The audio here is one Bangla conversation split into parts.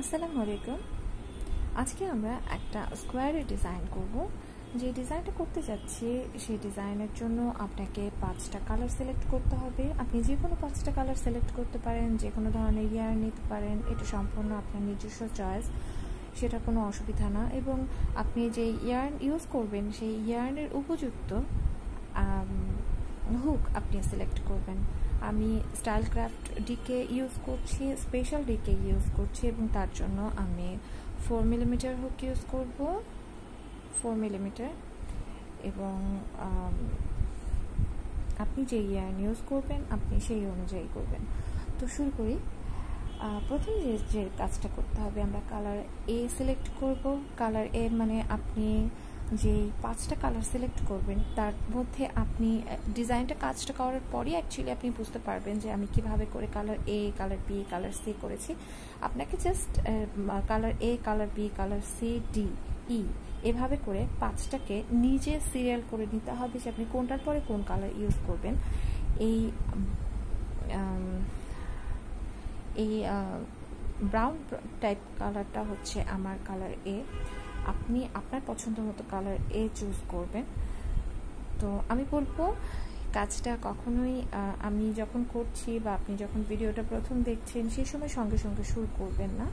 আসসালামু আলাইকুম। আজকে আমরা একটা স্কোয়ারের ডিজাইন করব। যে ডিজাইনটা করতে যাচ্ছি, সেই ডিজাইনের জন্য আপনাকে পাঁচটা কালার সিলেক্ট করতে হবে। আপনি যে কোনো পাঁচটা কালার সিলেক্ট করতে পারেন যে কোনো ধরনের ইয়ার নিতে পারেন, এটা সম্পূর্ণ আপনার নিজস্ব চয়েস সেটা কোনো অসুবিধা না। এবং আপনি যে ইয়ার্ন ইউজ করবেন, সেই ইয়ার্নের উপযুক্ত হুক আপনি সিলেক্ট করবেন। আমি স্টাইল ক্রাফট ডিকে ইউজ করছি, স্পেশাল ডিকে ইউজ করছি এবং তার জন্য আমি ফোর মিলিমিটার হুক ইউজ করব। Four millimetre. এবং আপনি যে ইয়ার্ন ইউজ করবেন, আপনি সেই অনুযায়ী করবেন। তো শুরু করি। প্রথম যে কাজটা করতে হবে, আমরা কালার এ সিলেক্ট করব। কালার এ মানে আপনি যে পাঁচটা কালার সিলেক্ট করবেন, তার মধ্যে আপনি ডিজাইনটা কাজটা করার পরই অ্যাকচুয়ালি আপনি বুঝতে পারবেন যে আমি কীভাবে করে colour A colour B colour C করেছি। আপনাকে just colour A colour B colour C D E এভাবে করে পাঁচটাকে নিজে সিরিয়াল করে নিতে হবে যে আপনি কোনটার পরে কোন কালার ইউজ করবেন। এই এই ব্রাউন টাইপ কালারটা হচ্ছে আমার কালার এ আপনি আপনার পছন্দ মতো কালার এ চুজ করবেন। তো আমি বলব, কাজটা কখনোই আমি যখন করছি বা আপনি যখন ভিডিওটা প্রথম দেখছেন সেই সময় সঙ্গে সঙ্গে শুরু করবেন না।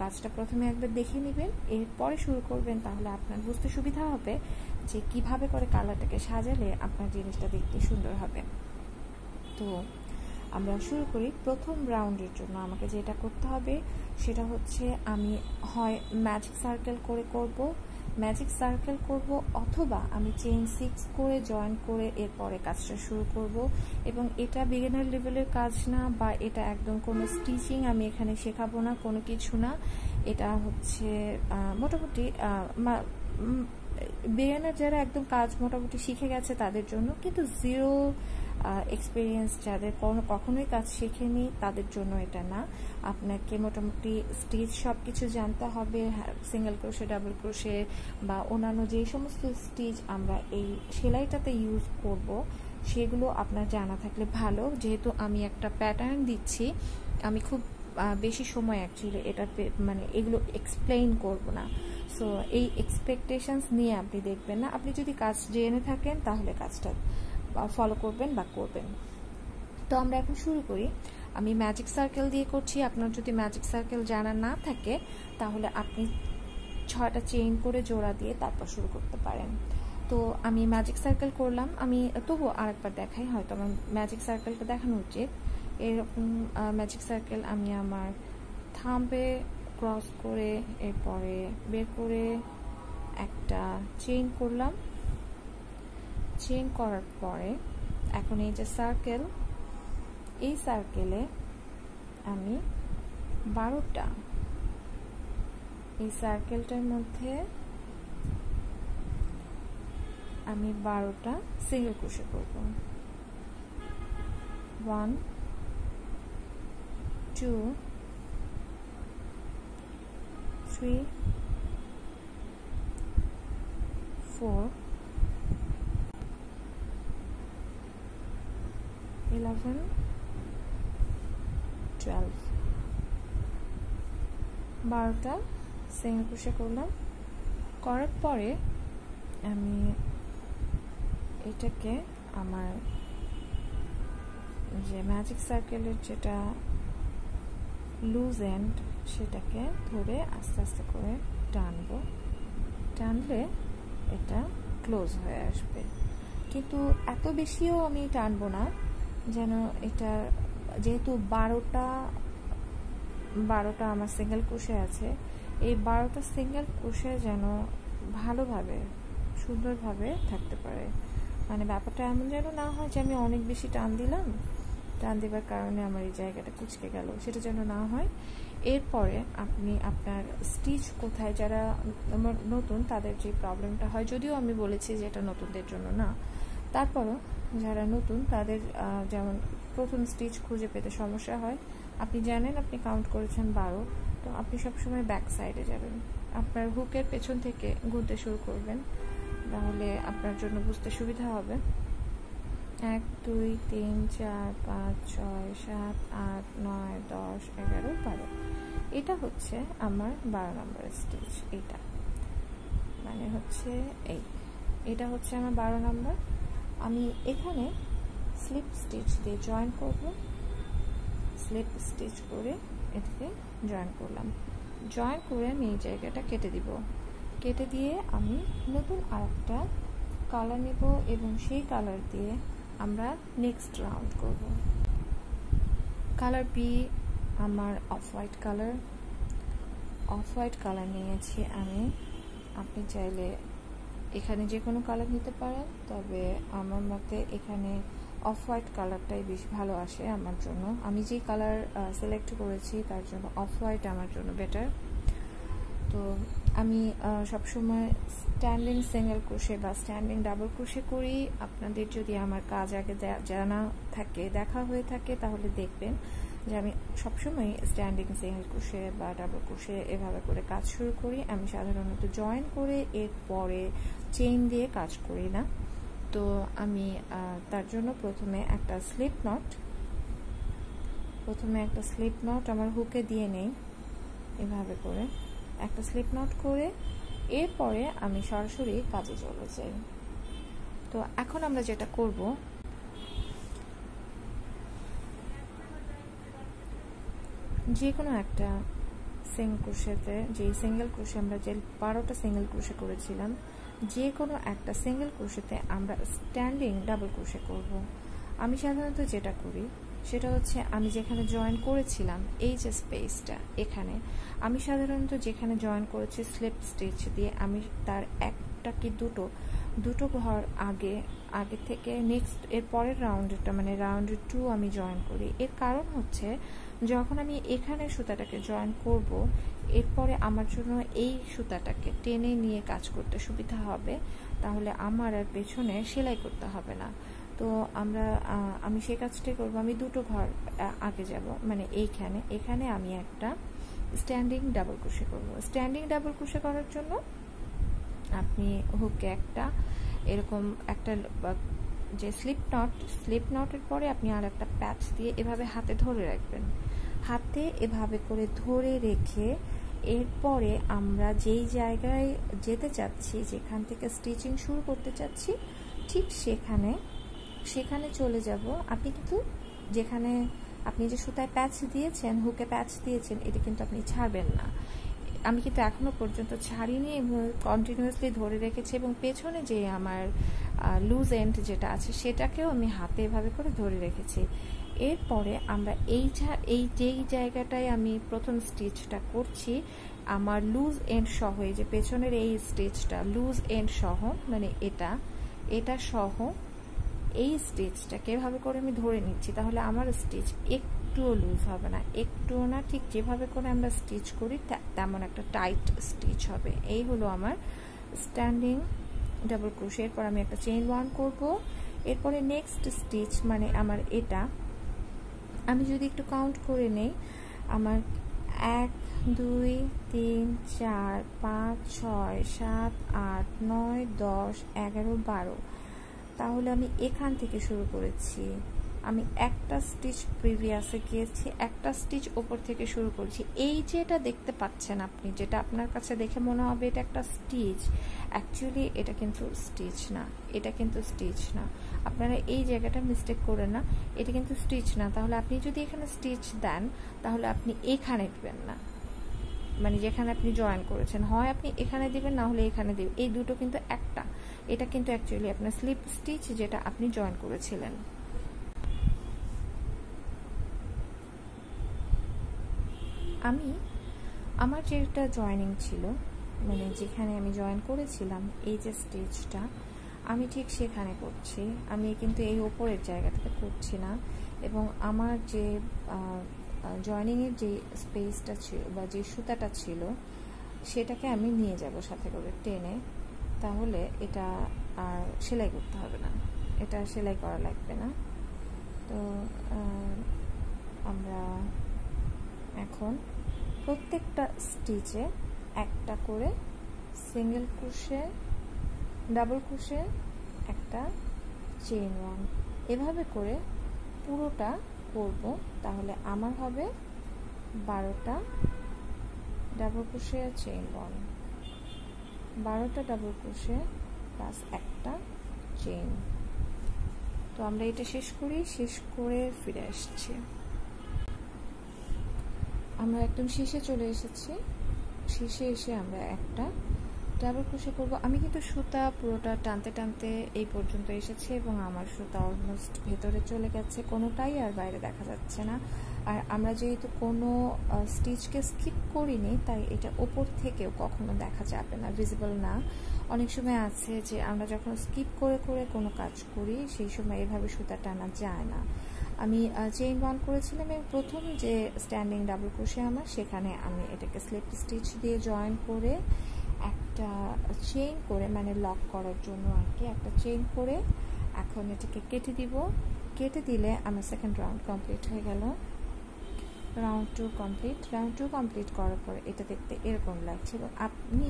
কাজটা প্রথমে একবার দেখে নেবেন, এরপরে শুরু করবেন, তাহলে আপনার বুঝতে সুবিধা হবে যে কীভাবে করে কালারটাকে সাজালে আপনার জিনিসটা দেখতে সুন্দর হবে। তো আমরা শুরু করি প্রথম রাউন্ডের জন্য। আমাকে যেটা করতে হবে সেটা হচ্ছে আমি হয় ম্যাজিক সার্কেল করে করব ম্যাজিক সার্কেল করব অথবা আমি চেইন সিক্স করে জয়েন করে এরপরে কাজটা শুরু করব। এবং এটা বিগিনার লেভেলের কাজ না বা এটা একদম কোনো স্টিচিং আমি এখানে শেখাবো না, কোনো কিছু না। এটা হচ্ছে মোটামুটি বিগিনার যারা একদম কাজ মোটামুটি শিখে গেছে তাদের জন্য। কিন্তু জিরো এক্সপিরিয়েন্স যাদের কখনোই কাজ শেখেনি, তাদের জন্য এটা না। আপনাকে মোটামুটি স্টিচ সব কিছু জানতে হবে সিঙ্গেল ক্রোশে ডাবল ক্রোশে বা অন্যান্য যে সমস্ত স্টিচ আমরা এই সেলাইটাতে ইউজ করব, সেগুলো আপনার জানা থাকলে ভালো। যেহেতু আমি একটা প্যাটার্ন দিচ্ছি, আমি খুব বেশি সময় অ্যাকচুয়ালি এটা মানে এগুলো এক্সপ্লেইন করব না। সো এই এক্সপেকটেশনস নিয়ে আপনি দেখবেন না। আপনি যদি কাজ জেনে থাকেন, তাহলে কাজটা ফলো করবেন বা করবেন তো আমরা এখন শুরু করি। আমি ম্যাজিক সার্কেল দিয়ে করছি। আপনার যদি ম্যাজিক সার্কেল জানা না থাকে, তাহলে আপনি ছয়টা চেইন করে জোড়া দিয়ে তারপর শুরু করতে পারেন। তো আমি ম্যাজিক সার্কেল করলাম। আমি, তবুও আরেকবার দেখাই, হয়তো আমার ম্যাজিক সার্কেলটা দেখানো উচিত। এরকম ম্যাজিক সার্কেল আমি আমার থাম্বে ক্রস করে, এরপরে বের করে একটা চেইন করলাম। চেইন করার পরে এখন এই যে সার্কেল এই সার্কেলে আমি বারোটা, এই সার্কেলটার মধ্যে আমি বারোটা সিঙ্গেল ক্রোশে করব। One two three four eleven twelve বারোটা সিঙ্গেল ক্রোশে করলাম। করার পরে আমি এটাকে আমার যে ম্যাজিক সার্কেলের যেটা লুজ এন্ড সেটাকে ধরে আস্তে আস্তে করে টানবো। টানলে এটা ক্লোজ হয়ে আসবে। কিন্তু এত বেশিও আমি টানবো না। যেন এটা, যেহেতু বারোটা বারোটা আমার সিঙ্গেল ক্রোশে আছে, এই বারোটা সিঙ্গেল ক্রোশে যেন ভালোভাবে, সুন্দরভাবে থাকতে পারে। মানে ব্যাপারটা এমন যেন না হয় যে আমি অনেক বেশি টান দিলাম, টান দেবার কারণে আমার এই জায়গাটা কুচকে গেল, সেটা যেন না হয়। এরপরে আপনি আপনার স্টিচ কোথায়, যারা নতুন, তাদের যে প্রবলেমটা হয়, যদিও আমি বলেছি যে এটা নতুনদের জন্য না, তারপরও যারা নতুন, তাদের যেমন প্রথম স্টিচ খুঁজে পেতে সমস্যা হয়। আপনি জানেন আপনি কাউন্ট করেছেন বারো, তো আপনি সবসময় ব্যাক সাইডে যাবেন। আপনার হুকের পেছন থেকে ঘুরতে শুরু করবেন, তাহলে আপনার জন্য বুঝতে সুবিধা হবে। এক, দুই, তিন, চার, পাঁচ, ছয়, সাত, আট, নয়, দশ, এগারো, বারো। এটা হচ্ছে আমার বারো নম্বরের স্টিচ এটা। মানে হচ্ছে এই। এটা হচ্ছে আমার বারো নম্বর। আমি এখানে স্লিপ স্টিচ দিয়ে জয়েন করব। স্লিপ স্টিচ করে এটাকে জয়েন করলাম। জয়েন করে আমি এই জায়গাটা কেটে দিব। কেটে দিয়ে আমি নতুন আরেকটা কালার নেব এবং সেই কালার দিয়ে আমরা নেক্সট রাউন্ড করব। কালার বি আমার off white colour off white colour নিয়েছি আমি। আপনি চাইলে এখানে যে কোনো কালার নিতে পারেন, তবে আমার মতে এখানে অফ হোয়াইট কালারটাই বেশ ভালো আসে আমার জন্য। আমি যে কালার সিলেক্ট করেছি তার জন্য অফ হোয়াইট আমার জন্য বেটার তো আমি সবসময় স্ট্যান্ডিং সিঙ্গেল ক্রোশে বা স্ট্যান্ডিং ডাবল ক্রোশে করি। আপনাদের যদি আমার কাজ আগে জানা থাকে, দেখা হয়ে থাকে, তাহলে দেখবেন। যে আমি সবসময় স্ট্যান্ডিং সিঙ্গেল ক্রোশে বা ডাবল ক্রোশে এভাবে করে কাজ শুরু করি। আমি সাধারণত জয়েন করে এরপরে চেইন দিয়ে কাজ করি না। তো আমি তার জন্য প্রথমে একটা স্লিপ নট প্রথমে একটা স্লিপ নট আমার হুকে দিয়ে নেই এভাবে করে। একটা স্লিপ নট করে এরপরে আমি সরাসরি কাজে চলে যাই। তো এখন আমরা যেটা করব যে কোনো একটা সিঙ্গেল ক্রোশেতে যে সিঙ্গেল ক্রোশে আমরা যে বারোটা সিঙ্গেল ক্রোশে করেছিলাম যে কোনো একটা সিঙ্গেল ক্রোশেতে আমরা স্ট্যান্ডিং ডাবল ক্রোশে করব। আমি সাধারণত যেটা করি, সেটা হচ্ছে আমি যেখানে জয়েন করেছিলাম, এই যে স্পেসটা এখানে, আমি সাধারণত যেখানে জয়েন করেছি স্লিপ স্টিচ দিয়ে, আমি তার একটা কি দুটো দুটো ঘর আগে আগে থেকে নেক্সট এর পরের রাউন্ডটা মানে রাউন্ড টু আমি জয়েন করি। এর কারণ হচ্ছে যখন আমি এখানে সুতাটাকে জয়েন করব, এরপরে আমার জন্য এই সুতাটাকে টেনে নিয়ে কাজ করতে সুবিধা হবে। তাহলে আমার আর পেছনে সেলাই করতে হবে না। তো আমরা আমি সেই কাজটাই করব। আমি দুটো ঘর আগে যাব। মানে এইখানে, এখানে আমি একটা স্ট্যান্ডিং ডাবল ক্রুশে করব। স্ট্যান্ডিং ডাবল ক্রুশে করার জন্য আপনি হুকে একটা, এরকম একটা যে স্লিপ নট স্লিপ নটের পরে আপনি আর একটা প্যাচ দিয়ে এভাবে হাতে ধরে রাখবেন। হাতে এভাবে করে ধরে রেখে এরপরে আমরা যেই জায়গায় যেতে চাচ্ছি, যেখান থেকে স্টিচিং শুরু করতে চাচ্ছি, ঠিক সেখানে সেখানে চলে যাব। আপনি কিন্তু যেখানে, আপনি যে সুতায় প্যাচ দিয়েছেন হুকে প্যাচ দিয়েছেন, এটা কিন্তু আপনি ছাড়বেন না। আমি কিন্তু এখনও পর্যন্ত ছাড়িনি এবং কন্টিনিউয়াসলি ধরে রেখেছি এবং পেছনে যে আমার লুজ এন্ড যেটা আছে সেটাকেও আমি হাতে এভাবে করে ধরে রেখেছি। এরপরে আমরা এই এই যেই জায়গাটায় আমি প্রথম স্টিচটা করছি, আমার লুজ এন্ড সহ, এই যে পেছনের এই স্টিচটা লুজ এন্ড সহ মানে এটা এটা সহ, এই স্টিচটাকে এভাবে করে আমি ধরে নিচ্ছি। তাহলে আমার স্টিচ একটুও লুজ হবে না। একটুও না, ঠিক যেভাবে করে আমরা স্টিচ করি তেমন একটা টাইট স্টিচ হবে। এই হলো আমার স্ট্যান্ডিং ডাবল ক্রোশ এরপর আমি একটা চেইন ওয়ান করব। এরপরে নেক্সট স্টিচ মানে আমার এটা। আমি যদি একটু কাউন্ট করে নেই, আমার এক, দুই, তিন, চার, পাঁচ, ছয়, সাত, আট, নয়, দশ, এগারো, বারো। তাহলে আমি এখান থেকে শুরু করেছি। আমি একটা স্টিচ প্রিভিয়াসে গিয়েছি, একটা স্টিচ ওপর থেকে শুরু করেছি। এই যে এটা দেখতে পাচ্ছেন আপনি, যেটা আপনার কাছে দেখে মনে হবে এটা একটা স্টিচ অ্যাকচুয়ালি এটা কিন্তু স্টিচ না, এটা কিন্তু স্টিচ না। আপনারা এই জায়গাটা মিস্টেক করেন না, এটা কিন্তু স্টিচ না। তাহলে আপনি যদি এখানে স্টিচ দেন, তাহলে আপনি এখানে দেবেন না। মানে যেখানে আপনি জয়েন করেছেন। হয় আপনি এখানে দিবেন, না হলে এখানে দিবেন। এই দুটো কিন্তু একটা। এটা কিন্তু অ্যাকচুয়ালি আপনার স্লিপ স্টিচ যেটা আপনি জয়েন করেছিলেন। আমি, আমার যেটা জয়েনিং ছিল মানে যেখানে আমি জয়েন করেছিলাম, এই যে স্টেজটা আমি ঠিক সেখানে করছি। আমি কিন্তু এই ওপরের জায়গাটাতে করছি না। এবং আমার যে জয়নিংয়ের যে স্পেসটা ছিল বা যে সুতাটা ছিল, সেটাকে আমি নিয়ে যাব সাথে করে টেনে। তাহলে এটা আর সেলাই করতে হবে না। এটা সেলাই করা লাগবে না। তো আমরা এখন প্রত্যেকটা স্টিচে একটা করে সিঙ্গেল ক্রুশে ডাবল ক্রুশে একটা চেইন ওয়ান এভাবে করে পুরোটা করব। তাহলে আমার হবে বারোটা ডাবল ক্রোশে চেইন ওয়ান বারোটা ডাবল ক্রোশে প্লাস একটা চেইন তো আমরা এটা শেষ করি, শেষ করে ফিরে আসছি। আমরা একদম শেষে চলে এসেছি। শেষে এসে আমরা একটা ডাবল ক্রোশে করব। আমি কিন্তু সুতা পুরোটা টানতে টানতে এই পর্যন্ত এসেছি এবং আমার সুতা অলমোস্ট ভেতরে চলে গেছে। কোনোটাই আর বাইরে দেখা যাচ্ছে না। আর আমরা যেহেতু কোনো স্টিচকে স্কিপ করিনি, তাই এটা ওপর থেকেও কখনো দেখা যাবে না ভিজিবল না। অনেক সময় আছে যে আমরা যখন স্কিপ করে করে কোনো কাজ করি, সেই সময় এভাবে সুতা টানা যায় না। আমি চেইন ওয়ান করেছিলাম এবং প্রথম যে স্ট্যান্ডিং ডাবল ক্রোশে আমার, সেখানে আমি এটাকে স্লিপ স্টিচ দিয়ে জয়েন করে একটা চেইন করে মানে লক করার জন্য আর কি, একটা চেইন করে এখন এটাকে কেটে দিব। কেটে দিলে আমার সেকেন্ড রাউন্ড কমপ্লিট হয়ে গেল। Round two complete round two complete করার পর এটা দেখতে এরকম লাগছে। এবং আপনি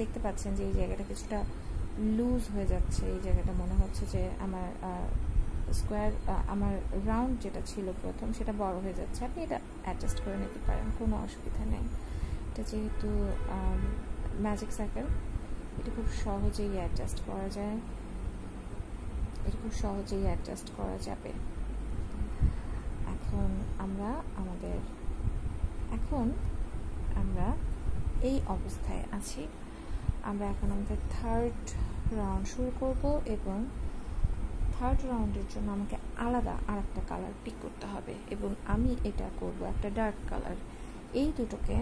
দেখতে পাচ্ছেন যে এই জায়গাটা কিছুটা লুজ হয়ে যাচ্ছে। এই জায়গাটা মনে হচ্ছে যে আমার স্কোয়ার আমার রাউন্ড যেটা ছিল প্রথম, সেটা বড় হয়ে যাচ্ছে। আপনি এটা অ্যাডজাস্ট করে নিতে পারেন, কোনো অসুবিধা নেই। এটা যেহেতু ম্যাজিক সার্কেল এটা খুব সহজেই অ্যাডজাস্ট করা যায়। এটা খুব সহজেই অ্যাডজাস্ট করা যাবে। এখন আমরা আমাদের, এখন আমরা এই অবস্থায় আছি। আমরা এখন আমাদের থার্ড রাউন্ড শুরু করব এবং থার্ড রাউন্ডের জন্য আমাকে আলাদা আর একটা কালার পিক করতে হবে এবং আমি এটা করব একটা ডার্ক কালার এই দুটোকে,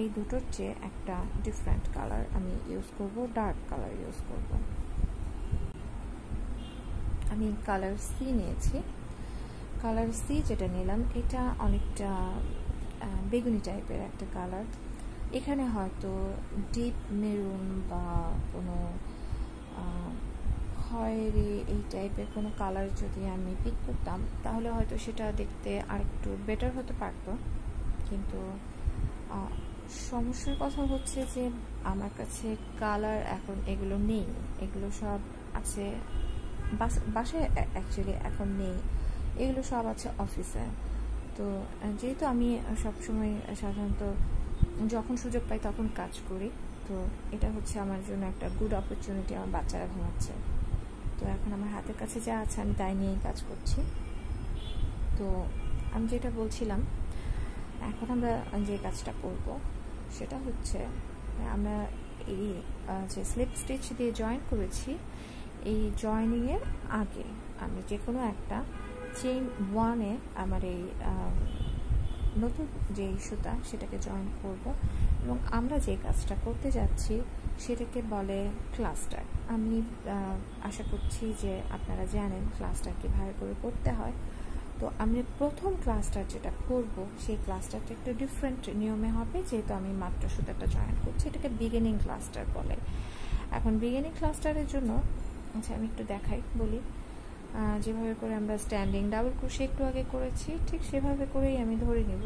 এই দুটোর চেয়ে একটা ডিফারেন্ট কালার আমি ইউজ করব ডার্ক কালার ইউজ করব। আমি কালার সি নিয়েছি। কালার সি যেটা নিলাম, এটা অনেকটা বেগুনি টাইপের একটা কালার এখানে হয়তো ডিপ মেরুন বা কোনো খয়েরি এই টাইপের কোনো কালার যদি আমি পিক করতাম, তাহলে হয়তো সেটা দেখতে আরেকটু বেটার হতে পারতো। কিন্তু সমস্যার কথা হচ্ছে যে আমার কাছে কালার এখন এগুলো নেই। এগুলো সব আছে বাসায় অ্যাকচুয়ালি এখন নেই। এগুলো সব আছে অফিসে তো যেহেতু আমি সবসময় সাধারণত যখন সুযোগ পাই তখন কাজ করি, তো এটা হচ্ছে আমার জন্য একটা গুড অপরচুনিটি আমার বাচ্চারা ঘুমাচ্ছে। তো এখন আমার হাতের কাছে যা আছে, আমি তাই নিয়েই কাজ করছি। তো আমি যেটা বলছিলাম, এখন আমরা যে কাজটা করব, সেটা হচ্ছে, আমরা এই যে স্লিপ স্টিচ দিয়ে জয়েন করেছি, এই জয়েনিংয়ের আগে আমি যে কোনো একটা চেইন ওয়ানে আমার এই নতুন যে সুতা সেটাকে জয়েন করব। এবং আমরা যে কাজটা করতে যাচ্ছি, সেটাকে বলে ক্লাস্টার আমি আশা করছি যে আপনারা জানেন ক্লাস্টার কীভাবে করে করতে হয়। তো আমি প্রথম ক্লাস্টার যেটা করব, সেই ক্লাস্টারটা একটু ডিফারেন্ট নিয়মে হবে, যেহেতু আমি মাত্র সুতাটা জয়েন করছি, এটাকে বিগিনিং ক্লাস্টার বলে। এখন বিগিনিং ক্লাস্টারের জন্য আচ্ছা আমি একটু দেখাই, বলি। যেভাবে করে আমরা স্ট্যান্ডিং ডাবল ক্রোশে একটু আগে করেছি, ঠিক সেভাবে করেই আমি ধরে নেব।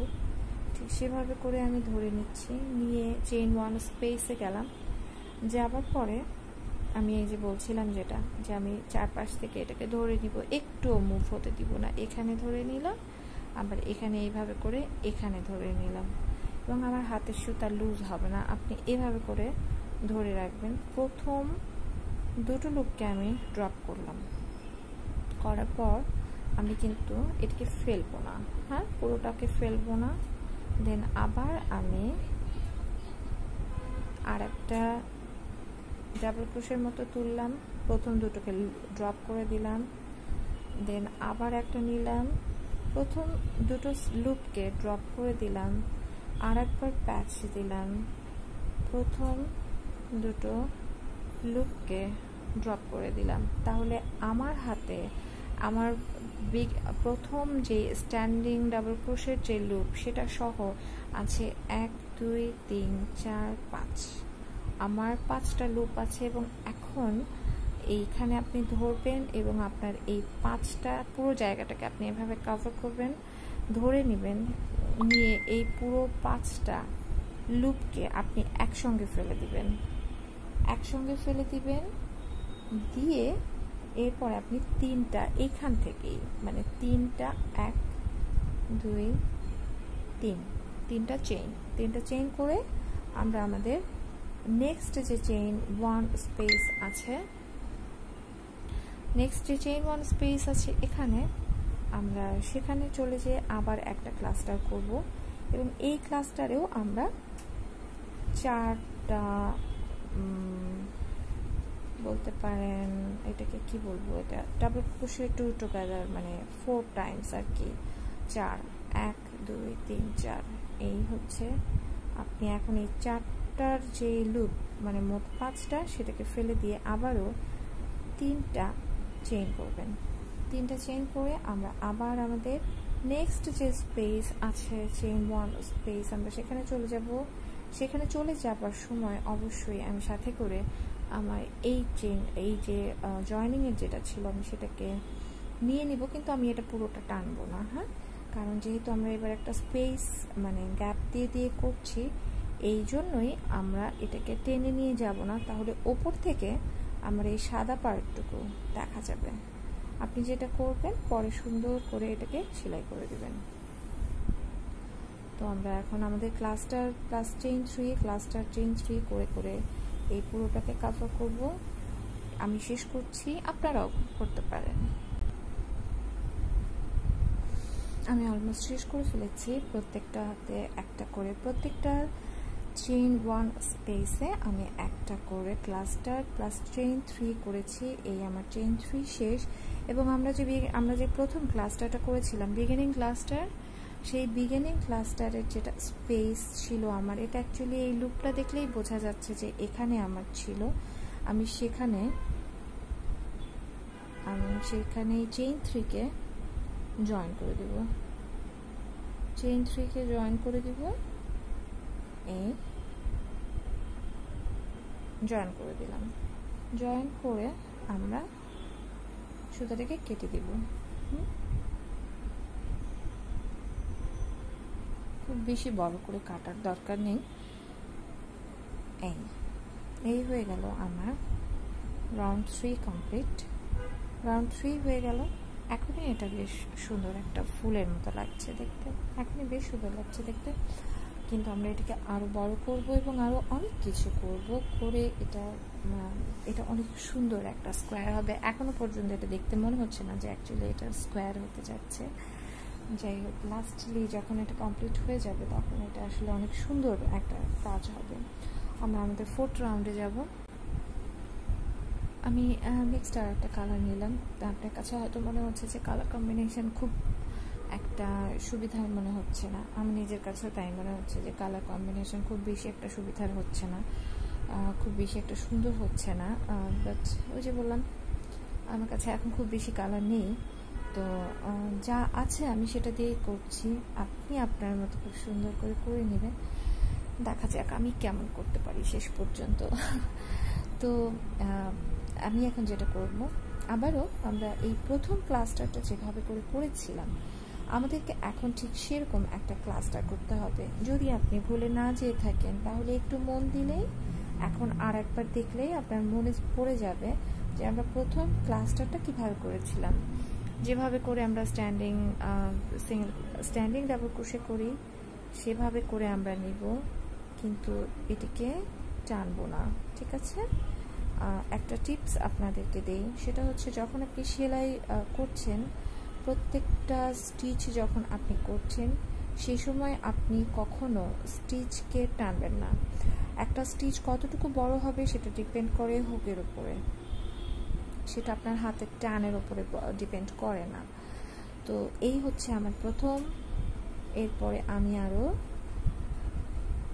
ঠিক সেভাবে করে আমি ধরে নিচ্ছি, নিয়ে চেইন ওয়ান স্পেসে গেলাম। যাবার পরে আমি এই যে বলছিলাম যেটা, যে আমি চারপাশ থেকে এটাকে ধরে নিব, একটুও মুভ হতে দিব না। এখানে ধরে নিলাম, আবার এখানে এইভাবে করে এখানে ধরে নিলাম। এবং আমার হাতের সুতা লুজ হবে না। আপনি এভাবে করে ধরে রাখবেন। প্রথম দুটো লুককে আমি ড্রপ করলাম। করার পর আমি কিন্তু এটাকে ফেলব না। হ্যাঁ? পুরোটাকে ফেলব না। দেন আবার আমি আর একটা ডাবল ক্রোশের মতো তুললাম। প্রথম দুটোকে ড্রপ করে দিলাম। দেন আবার একটা নিলাম। প্রথম দুটো লুপকে ড্রপ করে দিলাম। আর একবার প্যাচ দিলাম। প্রথম দুটো লুপকে ড্রপ করে দিলাম। তাহলে আমার হাতে আমার বিগ, প্রথম যে স্ট্যান্ডিং ডাবল ক্রোশের যে লুপ সেটা সহ আছে এক, দুই, তিন, চার, পাঁচ। আমার পাঁচটা লুপ আছে এবং এখন এইখানে আপনি ধরবেন এবং আপনার এই পাঁচটা পুরো জায়গাটাকে আপনি এভাবে কভার করবেন, ধরে নেবেন, নিয়ে এই পুরো পাঁচটা লুপকে আপনি একসঙ্গে ফেলে দিবেন। একসঙ্গে ফেলে দিবেন, দিয়ে এরপর আপনি তিনটা এইখান থেকেই মানে তিনটা, এক, দুই, তিন। তিনটা চেইন তিনটা চেইন করে আমরা আমাদের নেক্সট যে চেইন ওয়ান স্পেস আছে নেক্সট যে চেইন ওয়ান স্পেস আছে, এখানে আমরা সেখানে চলে যেয়ে আবার একটা ক্লাস্টার করব এবং এই ক্লাস্টারেও আমরা চারটা বলতে পারেন, এটাকে কি বলব এটা? ডাবল ক্রোশে টু টুগেদার মানে ফোর টাইমস আর কি। চার, এক, দুই, তিন, চার। এই হচ্ছে আপনি এখন এই চারটার যে লুপ মানে মোট পাঁচটা, সেটাকে ফেলে দিয়ে আবারও তিনটা চেইন করবেন। তিনটা চেইন করে আমরা আবার আমাদের নেক্সট যে স্পেস আছে চেইন ওয়ান স্পেস আমরা সেখানে চলে যাব। সেখানে চলে যাবার সময় অবশ্যই আমি সাথে করে আমার এই চেইন এই যে জয়নিংয়ের যেটা ছিল আমি সেটাকে নিয়ে নিব, কিন্তু আমি এটা পুরোটা টানবো না হ্যাঁ? কারণ যেহেতু আমরা এবার একটা স্পেস মানে গ্যাপ দিয়ে দিয়ে করছি, এই জন্যই আমরা এটাকে টেনে নিয়ে যাব না। তাহলে ওপর থেকে আমার এই সাদা পার্টটুকু দেখা যাবে। আপনি যেটা করবেন, পরে সুন্দর করে এটাকে সেলাই করে দেবেন। তো আমরা এখন আমাদের cluster plus chain three cluster chain three করে করে এই পুরোটাকে কাভার করব। আমি শেষ করছি, আপনারাও করতে পারেন। আমি অলমোস্ট শেষ করে ফেলেছি। প্রত্যেকটা হাতে একটা করে, প্রত্যেকটা চেইন ওয়ান স্পেসে আমি একটা করে ক্লাস্টার প্লাস চেইন থ্রি করেছি। এই আমার চেইন থ্রি শেষ। এবং আমরা যে আমরা যে প্রথম ক্লাস্টারটা করেছিলাম বিগিনিং ক্লাস্টার সেই বিগিনিং ক্লাস্টারের যেটা স্পেস ছিল আমার, এটা অ্যাকচুয়ালি এই লুকটা দেখলেই বোঝা যাচ্ছে যে এখানে আমার ছিল। আমি সেখানে আমি সেখানে চেইন থ্রিকে জয়েন করে দেব। চেইন থ্রিকে জয়েন করে দিব এই জয়েন করে দিলাম। জয়েন করে আমরা সুতাটাকে কেটে দিব। খুব বেশি বড় করে কাটার দরকার নেই। এই এই হয়ে গেল আমার round three complete round three হয়ে গেল। এখনই এটা বেশ সুন্দর একটা ফুলের মতো লাগছে দেখতে। এখনই বেশ সুন্দর লাগছে দেখতে। কিন্তু আমরা এটাকে আরও বড় করব এবং আরও অনেক কিছু করব করে এটা এটা অনেক সুন্দর একটা স্কোয়ার হবে। এখনও পর্যন্ত এটা দেখতে মনে হচ্ছে না যে অ্যাকচুয়ালি এটা স্কোয়ার হতে যাচ্ছে। যাই হোক লাস্টলি যখন এটা কমপ্লিট হয়ে যাবে, তখন এটা আসলে অনেক সুন্দর একটা কাজ হবে। আমরা আমাদের ফোর্থ রাউন্ডে যাব। আমি নেক্সট আর একটা কালার নিলাম। আপনার কাছে হয়তো মনে হচ্ছে যে কালার কম্বিনেশন খুব একটা সুবিধার মনে হচ্ছে না। আমি নিজের কাছেও তাই মনে হচ্ছে যে কালার কম্বিনেশন খুব বেশি একটা সুবিধার হচ্ছে না। খুব বেশি একটা সুন্দর হচ্ছে না। বাট ওই যে বললাম, আমার কাছে এখন খুব বেশি কালার নেই। তো যা আছে আমি সেটা দিয়েই করছি। আপনি আপনার মতো খুব সুন্দর করে করে নেবেন। দেখা যাক আমি কেমন করতে পারি শেষ পর্যন্ত। তো আমি এখন যেটা করব, আবারও আমরা এই প্রথম ক্লাস্টারটা যেভাবে করে করেছিলাম, আমাদেরকে এখন ঠিক সেরকম একটা ক্লাস্টার করতে হবে। যদি আপনি ভুলে না যেয়ে থাকেন, তাহলে একটু মন দিলেই, এখন আর একবার দেখলেই আপনার মনে পড়ে যাবে যে আমরা প্রথম ক্লাস্টারটা কীভাবে করেছিলাম। যেভাবে করে আমরা স্ট্যান্ডিং স্ট্যান্ডিং ডাবল ক্রোশে করি, সেভাবে করে আমরা নিব, কিন্তু এটিকে টানবো না, ঠিক আছে? একটা টিপস আপনাদেরকে দেই, সেটা হচ্ছে যখন আপনি সেলাই করছেন, প্রত্যেকটা স্টিচ যখন আপনি করছেন সেই সময় আপনি কখনো স্টিচকে টানবেন না। একটা স্টিচ কতটুকু বড় হবে সেটা ডিপেন্ড করে হুকের উপরে। সেটা আপনার হাতের টানের উপরে ডিপেন্ড করে না। তো এই হচ্ছে আমার প্রথম। এরপরে আমি আরও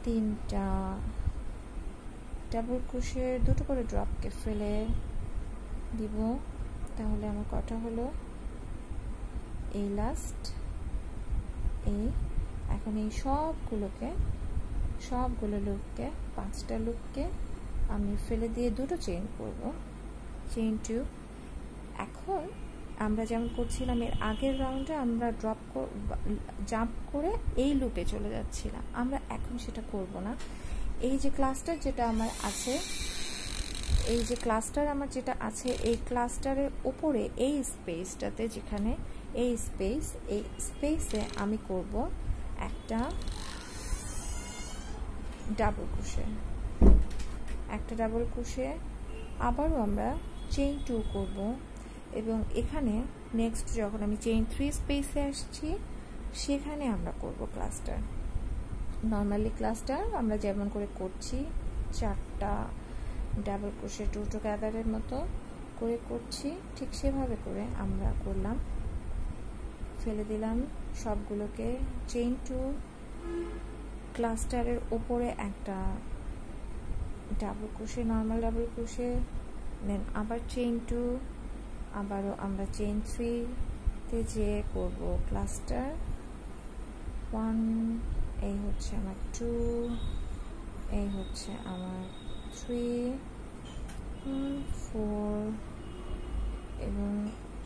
তিনটা ডাবল ক্রোশের দুটো করে ড্রপকে ফেলে দিব। তাহলে আমার কটা হলো? এই লাস্ট এই এখন এই সবগুলোকে, সবগুলো লুককে পাঁচটা লুককে আমি ফেলে দিয়ে দুটো চেইন করব। চেইন টু এখন আমরা যেমন করছিলাম, এর আগের রাউন্ডে আমরা ড্রপ জাম্প করে এই লুপে চলে যাচ্ছিলাম। আমরা এখন সেটা করব না। এই যে ক্লাস্টার যেটা আমার আছে, এই যে ক্লাস্টার আমার যেটা আছে, এই ক্লাস্টারের ওপরে এই স্পেসটাতে যেখানে এই স্পেস এই স্পেসে আমি করব একটা ডাবল ক্রোশে একটা ডাবল ক্রোশে আবারও আমরা চেইন টু করব। এবং এখানে নেক্সট যখন আমি চেইন থ্রি স্পেসে আসছি, সেখানে আমরা করব ক্লাস্টার নর্মালি ক্লাস্টার আমরা যেমন করে করছি, চারটা ডাবল ক্রোশে টু টু গ্যাদারের মতো করে করছি, ঠিক সেভাবে করে আমরা করলাম। ফেলে দিলাম সবগুলোকে। চেইন টু ক্লাস্টারের ওপরে একটা double crochet normal double crochet then আবার চেইন টু আবারও আমরা চেইন থ্রিতে যে করব ক্লাস্টার ওয়ান এই হচ্ছে আমার টু এই হচ্ছে আমার থ্রি ফোর এবং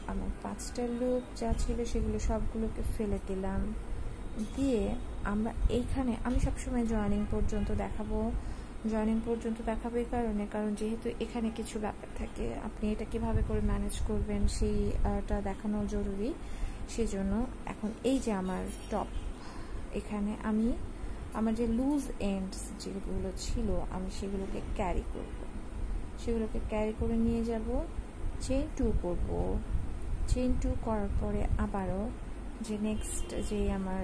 আমার পাঁচটা লুপ যা ছিল সেগুলো সবগুলোকে ফেলে দিলাম। দিয়ে আমরা এইখানে, আমি সবসময় জয়নিং পর্যন্ত দেখাবো। জয়নিং পর্যন্ত দেখাবো কারণে, কারণ যেহেতু এখানে কিছু ব্যাপার থাকে, আপনি এটা কীভাবে করে ম্যানেজ করবেন সেইটা দেখানো জরুরি। সেজন্য এখন এই যে আমার টপ এখানে আমি আমার যে লুজ এন্ডস যেগুলো ছিল, আমি সেগুলোকে ক্যারি করব। সেগুলোকে ক্যারি করে নিয়ে যাব চেন টু করব। চেইন টু করার পরে আবারও যে নেক্সট যে আমার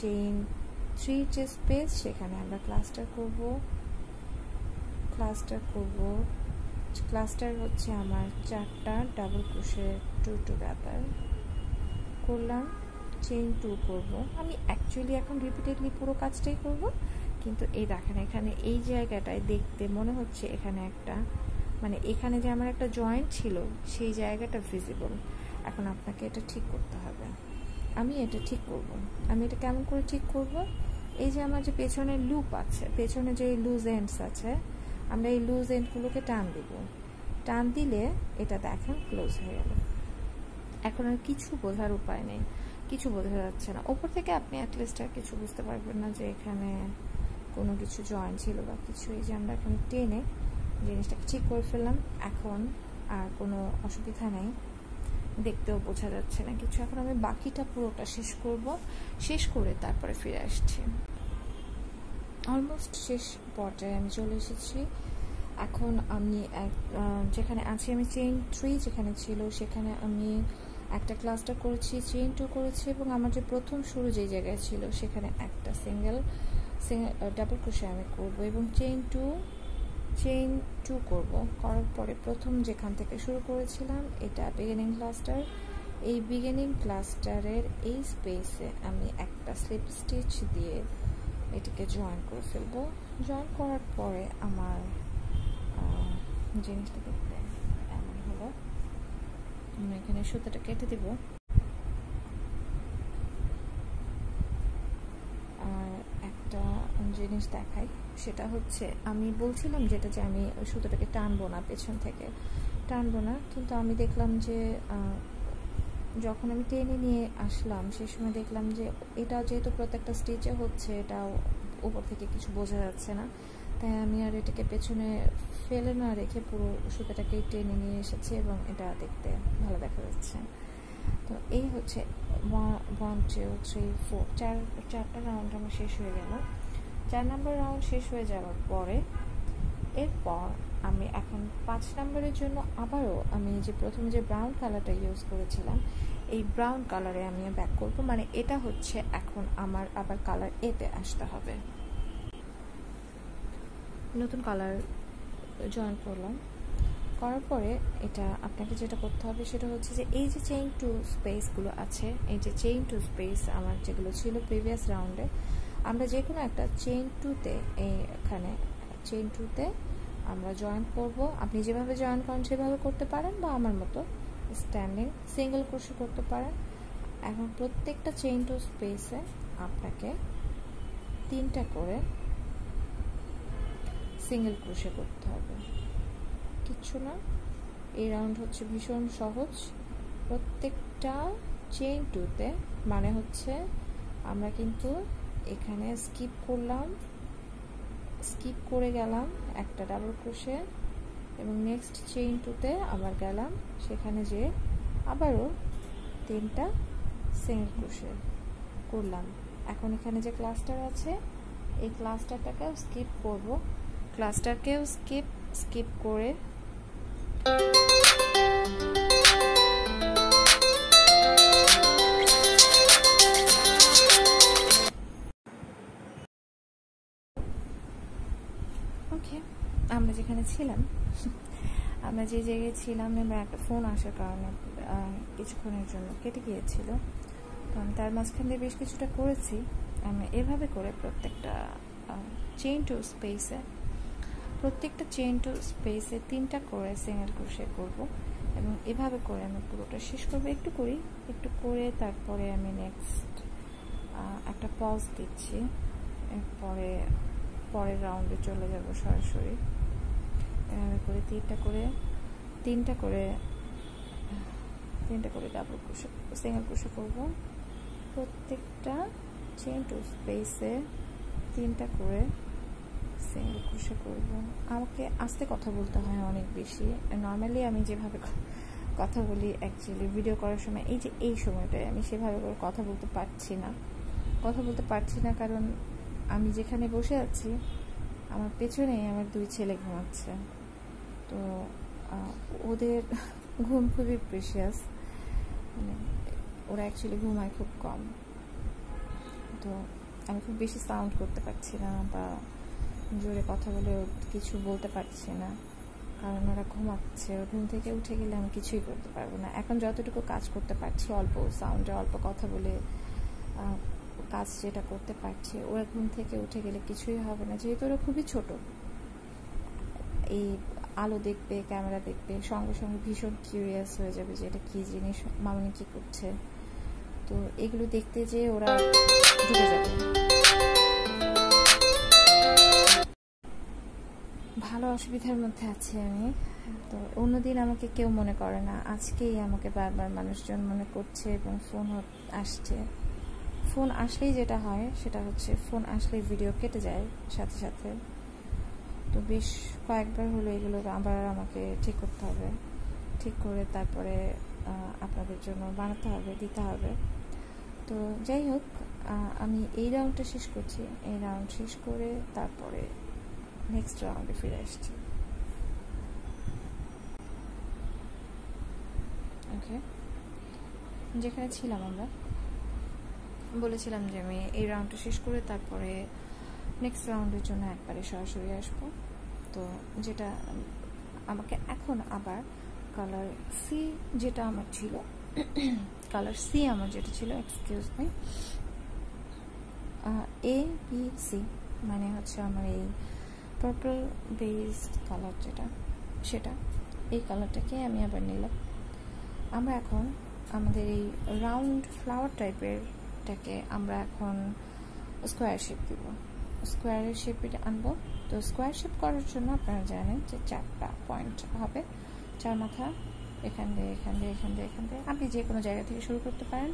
চেইন থ্রি যে স্পেস সেখানে আমরা ক্লাস্টার করব ক্লাস্টার করব। ক্লাস্টার হচ্ছে আমার চারটা ডাবল ক্রোশের টু টুগেদার করলাম চেইন টু করব। আমি অ্যাকচুয়ালি এখন রিপিটেডলি পুরো কাজটাই করব, কিন্তু এই দেখেন এখানে এই জায়গাটায় দেখতে মনে হচ্ছে এখানে একটা মানে এখানে যে আমার একটা জয়েন্ট ছিল, সেই জায়গাটা ভিজিবল এখন আপনাকে এটা ঠিক করতে হবে। আমি এটা ঠিক করব। আমি এটা কেমন করে ঠিক করব? এই যে আমার যে পেছনের লুপ আছে, পেছনে যে লুজ এন্ডস আছে, আমরা এই লুজ এন্ডগুলোকে টান দিব। টান দিলে এটা দেখেন ক্লোজ হয়ে গেল। এখন আর কিছু বোঝার উপায় নেই, কিছু বোঝা যাচ্ছে না। ওপর থেকে আপনি অ্যাটলিস্ট আর কিছু বুঝতে পারবেন না যে এখানে কোনো কিছু জয়েন ছিল বা কিছু। এই যে আমরা এখন টেনে জিনিসটাকে ঠিক করে ফেললাম, এখন আর কোনো অসুবিধা নেই। দেখতেও বোঝা যাচ্ছে না কিছু। এখন আমি বাকিটা পুরোটা শেষ করব। শেষ করে তারপরে ফিরে আসছি। অলমোস্ট শেষ পর্যায়ে আমি চলে এসেছি। এখন আমি যেখানে আছি আমি চেইন থ্রি যেখানে ছিল, সেখানে আমি একটা ক্লাস্টার করেছি চেইন টু করেছি এবং আমার যে প্রথম শুরু যে জায়গায় ছিল, সেখানে একটা সিঙ্গেল ডাবল ক্রোশে আমি করব এবং চেইন টু চেইন টু করব। করার পরে প্রথম যেখান থেকে শুরু করেছিলাম, এটা বিগিনিং ক্লাস্টার এই বিগিনিং ক্লাস্টারের এই স্পেসে আমি একটা স্লিপ স্টিচ দিয়ে এটিকে জয়েন করে ফেলব। জয়েন করার পরে আমার জিনিসটা দেখতে এমন হলো। আমি এখানে সুতোটা কেটে দিব আর একটা জিনিস দেখাই, সেটা হচ্ছে আমি বলছিলাম যেটা যে আমি সুতোটাকে টানবো না পেছন থেকে। টানবো না, কিন্তু আমি দেখলাম যে যখন আমি টেনে নিয়ে আসলাম সেই সময় দেখলাম যে, এটা যেহেতু প্রত্যেকটা স্টিচে হচ্ছে এটা উপর থেকে কিছু বোঝা যাচ্ছে না। তাই আমি আর এটাকে পেছনে ফেলে না রেখে পুরো সুতোটাকে টেনে নিয়ে এসেছি এবং এটা দেখতে ভালো দেখা যাচ্ছে। তো এই হচ্ছে ওয়ান, টু, থ্রি, ফোর, চার, চারটা রাউন্ড আমার শেষ হয়ে গেল। চার নাম্বার রাউন্ড শেষ হয়ে যাওয়ার পরে, এরপর আমি এখন পাঁচ নাম্বারের জন্য আবারও আমি যে প্রথমে যে ব্রাউন কালারটা ইউজ করেছিলাম, এই ব্রাউন কালারে আমি ব্যাক করব। মানে এটা হচ্ছে এখন আমার আবার কালার এতে আসতে হবে। নতুন কালার জয়েন করলাম। করার পরে এটা আপনাকে যেটা করতে হবে সেটা হচ্ছে যে এই যে চেইন টু স্পেসগুলো আছে, এই যে চেইন টু স্পেস আমার যেগুলো ছিল প্রিভিয়াস রাউন্ডে আমরা যে কোনো একটা চেইন টুতে এই এখানে চেইন টুতে আমরা জয়েন করব। আপনি যেভাবে জয়েন করেন সেভাবে করতে পারেন বা আমার মতো স্ট্যান্ডিং সিঙ্গেল ক্রোশে করতে পারেন। এখন প্রত্যেকটা চেইন টু স্পেসে আপনাকে তিনটা করে সিঙ্গেল ক্রোশে করতে হবে। কিচ্ছু না। এই রাউন্ড হচ্ছে ভীষণ সহজ। প্রত্যেকটা চেইন টুতে মানে হচ্ছে আমরা কিন্তু এখানে স্কিপ করলাম স্কিপ করে গেলাম একটা ডাবল ক্রোশে এবং নেক্সট চেইন টুতে আবার গেলাম, সেখানে যে আবারও তিনটা সিঙ্গেল ক্রোশে করলাম। এখন এখানে যে ক্লাস্টার আছে, এই ক্লাস্টারটাকেও স্কিপ করব। ক্লাস্টারকেও স্কিপ স্কিপ করে আমরা যেখানে ছিলাম, আমরা যে জায়গায় ছিলাম এবার একটা ফোন আসার কারণে কিছুক্ষণের জন্য কেটে গিয়েছিল। তো আমি তার মাঝখান দিয়ে বেশ কিছুটা করেছি। আমি এভাবে করে প্রত্যেকটা চেইন টু স্পেসে প্রত্যেকটা চেইন টু স্পেসে তিনটা করে সিঙ্গেল ক্রোশে করব এবং এভাবে করে আমি পুরোটা শেষ করব। একটু করি, একটু করে তারপরে আমি নেক্সট একটা পজ দিচ্ছি। এরপরে, পরের রাউন্ডে চলে যাব সরাসরি। করে তিনটা করে তিনটা করে তিনটা করে ডাবল ক্রোশে সিঙ্গেল ক্রোশে করব। প্রত্যেকটা চেন টু স্পেসে তিনটা করে সিঙ্গেল ক্রোশে করব। আমাকে আস্তে কথা বলতে হয় অনেক বেশি। নর্মালি আমি যেভাবে কথা বলি অ্যাকচুয়ালি ভিডিও করার সময় এই যে এই সময়টায় আমি সেভাবে করে কথা বলতে পারছি না। কথা বলতে পারছি না কারণ আমি যেখানে বসে আছি, আমার পেছনে আমার দুই ছেলে ঘুমাচ্ছে। ওদের ঘুম খুবই প্রেশিয়াস মানে ওরা অ্যাকচুয়ালি ঘুমায় খুব কম। তো আমি খুব বেশি সাউন্ড করতে পারছি না বা জোরে কথা বলে কিছু বলতে পারছি না। কারণ ওরা ঘুমাচ্ছে ঘুম থেকে উঠে গেলে আমি কিছুই করতে পারব না। এখন যতটুকু কাজ করতে পারছি, অল্প সাউন্ডে অল্প কথা বলে কাজ যেটা করতে পারছে, ওরা ঘুম থেকে উঠে গেলে কিছুই হবে না। যেহেতু ওরা খুবই ছোট, এই আলো দেখবে, ক্যামেরা দেখবে, সঙ্গে সঙ্গে ভীষণ কিউরিয়াস হয়ে যাবে যে এটা কী জিনিস, মামনি কী করছে। তো এগুলো দেখতে যে ওরা ঢুকে যাবে। ভালো অসুবিধার মধ্যে আছি আমি। তো অন্যদিন আমাকে কেউ মনে করে না। আজকেই আমাকে বারবার মানুষজন মনে করছে এবং ফোন আসছে। ফোন আসলেই যেটা হয়, সেটা হচ্ছে ফোন আসলেই ভিডিও কেটে যায় সাথে সাথে। তো বেশ কয়েকবার হলো এগুলো আবার আমাকে ঠিক করতে হবে। ঠিক করে তারপরে আপনাদের জন্য বানাতে হবে, দিতে হবে। তো যাই হোক আমি এই রাউন্ডটা শেষ করছি। এই রাউন্ড শেষ করে তারপরে নেক্সট রাউন্ডে ফিরে আসছি। ওকে যেখানে ছিলাম আমরা। বলেছিলাম যে আমি এই রাউন্ডটা শেষ করে তারপরে নেক্সট রাউন্ডের জন্য একবারে সরাসরি আসব। তো যেটা আমাকে এখন আবার কালার সি যেটা আমার ছিল কালার সি আমার যেটা ছিল excuse me A B C মানে হচ্ছে আমার এই পার্পল বেসড কালার যেটা, সেটা, এই কালারটাকে আমি আবার নিলাম। আমরা এখন আমাদের এই রাউন্ড ফ্লাওয়ার টাইপেরটাকে আমরা এখন স্কোয়ার শেপ দিব। স্কোয়ারের শেপ আনব। তো স্কোয়ার শেপ করার জন্য আপনারা জানেন যে চারটা পয়েন্ট হবে। চার মাথা, এখান দিয়ে এখান দিয়ে এখান দিয়ে এখান দিয়ে। আপনি যে কোনো জায়গা থেকে শুরু করতে পারেন,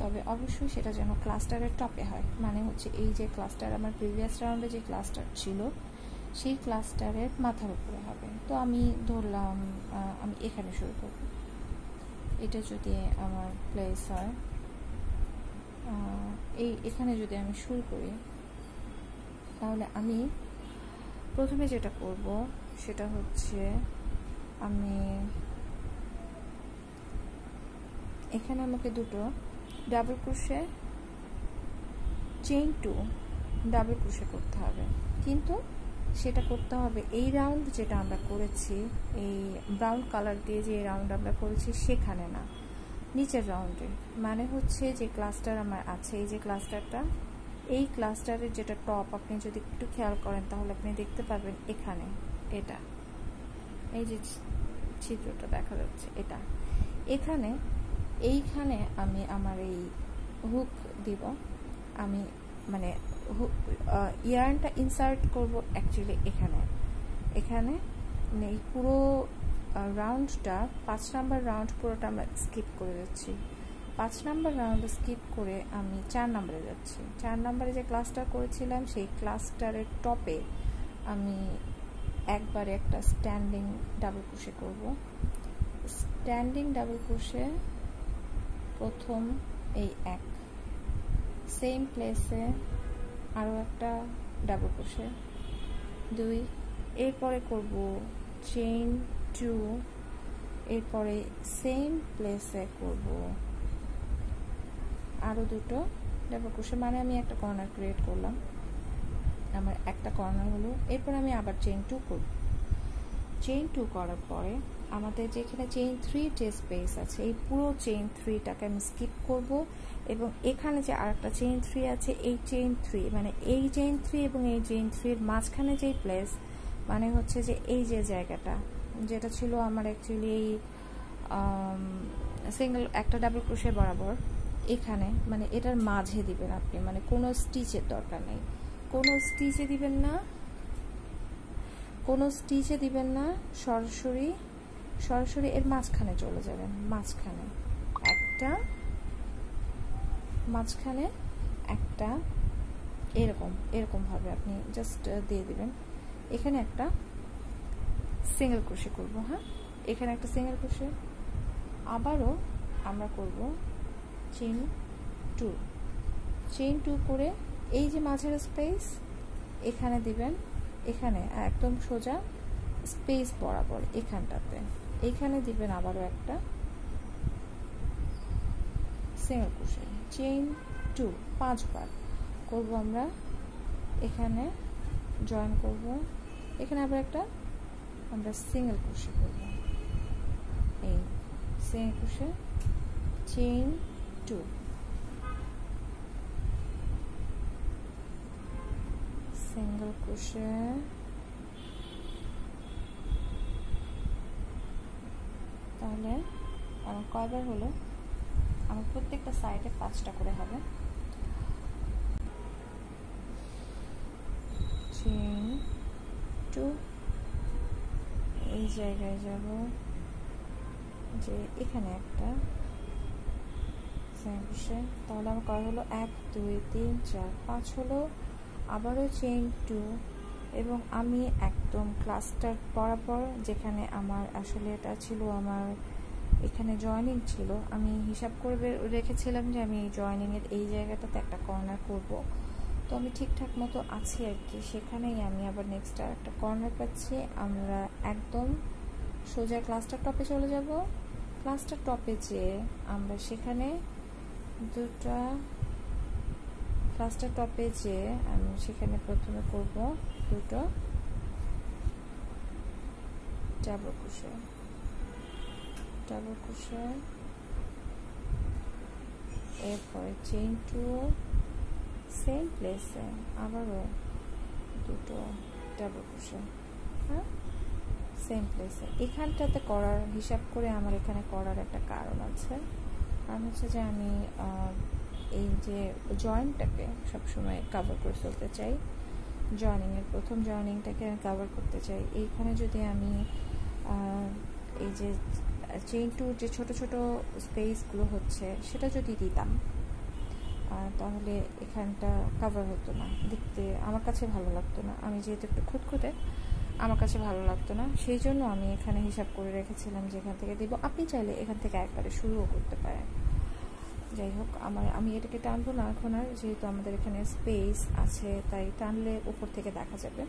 তবে অবশ্যই সেটা যেন ক্লাস্টারের টপে হয়। মানে হচ্ছে এই যে ক্লাস্টার আমার প্রিভিয়াস রাউন্ডে যে ক্লাস্টার ছিল, সেই ক্লাস্টারের মাথার উপরে হবে। তো আমি ধরলাম আমি এখানে শুরু করব। এটা যদি আমার প্লেস হয় এই এখানে যদি আমি শুরু করি, তাহলে আমি প্রথমে যেটা করব, সেটা হচ্ছে আমি এখানে আমাকে দুটো double crochet chain two double crochet করতে হবে। কিন্তু সেটা করতে হবে এই রাউন্ড যেটা আমরা করেছি, এই ব্রাউন কালার দিয়ে যে রাউন্ড আমরা করেছি সেখানে না, নিচের রাউন্ডে মানে হচ্ছে যে ক্লাস্টার আমার আছে, এই যে ক্লাস্টারটা এই ক্লাস্টারের যেটা টপ, আপনি যদি একটু খেয়াল করেন, তাহলে আপনি দেখতে পারবেন এখানে এটা। এই যে চিত্রটা দেখা যাচ্ছে, এটা। এখানে, এইখানে আমি আমার এই হুক দিব। আমি মানে ইয়ার্নটা ইনসার্ট করব অ্যাকচুয়ালি এখানে। এখানে মানে এই পুরো রাউন্ডটা পাঁচ নাম্বার রাউন্ড পুরোটা আমরা স্কিপ করে যাচ্ছি। পাঁচ নাম্বার রাউন্ড স্কিপ করে আমি চার নাম্বারে যাচ্ছি। চার নাম্বারে যে ক্লাসটা করেছিলাম, সেই ক্লাসটারের টপে আমি একবারে একটা স্ট্যান্ডিং ডাবল ক্রোশে করব। স্ট্যান্ডিং ডাবল ক্রোশে প্রথম এই এক। সেম প্লেসে আরও একটা ডাবল ক্রোশে দুই, এরপরে করব চেইন টু এরপরে সেম প্লেসে করব আরও দুটো। ডাবল ক্রোশে মানে আমি একটা কর্নার ক্রিয়েট করলাম। আমার একটা কর্নার হলো। এরপর আমি আবার চেইন টু করব চেইন টু করার পরে আমাদের যেখানে চেইন থ্রি যে স্পেস আছে, এই পুরো চেইন থ্রিটাকে আমি স্কিপ করব এবং এখানে যে আরেকটা চেইন থ্রি আছে, এই চেইন থ্রি মানে এই চেইন থ্রি এবং এই চেইন থ্রির মাঝখানে যেই প্লেস মানে হচ্ছে যে এই যে জায়গাটা, যেটা ছিল আমার অ্যাকচুয়ালি এই সিঙ্গেল একটা ডাবল ক্রোশে বরাবর। এখানে মানে এটার মাঝে দিবেন আপনি মানে কোনো স্টিচের দরকার নেই। কোনো স্টিচে দিবেন না, কোনো স্টিচে দিবেন না, সরাসরি সরাসরি এর মাঝখানে চলে যাবেন, মাঝখানে। একটা মাঝখানে একটা, এরকম এরকম ভাবে আপনি জাস্ট দিয়ে দিবেন। এখানে একটা সিঙ্গেল ক্রোশে করব হ্যাঁ? এখানে একটা সিঙ্গেল ক্রোশে আবারও আমরা করব চেইন টু চেইন টু করে এই যে মাঝের স্পেস এখানে দিবেন, এখানে একদম সোজা স্পেস বরাবর এখানটাতে। এইখানে দিবেন আবারও একটা সিঙ্গেল ক্রোশে চেইন টু পাঁচবার। করব আমরা এখানে জয়েন করব। এখানে আবার একটা আমরা সিঙ্গেল ক্রোশে করব। এই single crochet chain two single crochet তাহলে আমার কয়বার হলো? আমার প্রত্যেকটা সাইডে পাঁচটা করে হবে। চেইন টু এই জায়গায় যাব। যে এখানে একটা। তাহলে আমার কয় হলো এক, দুই, তিন, চার, পাঁচ হলো আবারও চেইন টু এবং আমি একদম ক্লাস্টার বরাবর যেখানে আমার আসলে এটা ছিল, আমার এখানে জয়নিং ছিল, আমি হিসাব করে রেখেছিলাম যে আমি জয়নিংয়ের এই জায়গাটাতে একটা কর্নার করব। তো আমি ঠিকঠাক মতো আছি আর কি, সেখানেই আমি আবার নেক্সট আর একটা কর্নার পাচ্ছি। আমরা একদম সোজা ক্লাস্টার টপে চলে যাব। ক্লাস্টার টপে যেয়ে আমরা সেখানে দুটা ক্লাস্টার টপে যে আমি সেখানে প্রথমে করব, দুটো ডাবল কুশে ডাবল কুশে এরপরে চেইন টু সেম প্লেসে আবারও দুটো ডাবল কুশে হ্যাঁ? সেম প্লেসে এখানটাতে করার, হিসাব করে আমার এখানে করার একটা কারণ আছে। কারণ হচ্ছে যে আমি এই যে জয়েন্টটাকে সবসময় কাভার করে চলতে চাই। জয়নিংয়ের প্রথম জয়নিংটাকে আমি কাভার করতে চাই। এইখানে যদি আমি এই যে চেইন টুর যে ছোট ছোট স্পেসগুলো হচ্ছে, সেটা যদি দিতাম তাহলে এখানটা কাভার হতো না। দেখতে আমার কাছে ভালো লাগতো না। আমি যেহেতু একটু খুঁতখুঁতে, আমার কাছে ভালো লাগতো না। সেই জন্য আমি এখানে হিসাব করে রেখেছিলাম যে এখান থেকে দিব। আপনি চাইলে এখান থেকে একবারে শুরুও করতে পারেন। যাই হোক, আমার, আমি এটাকে টানবো না এখন আর, যেহেতু আমাদের এখানে স্পেস আছে, তাই টানলে উপর থেকে দেখা যাবে।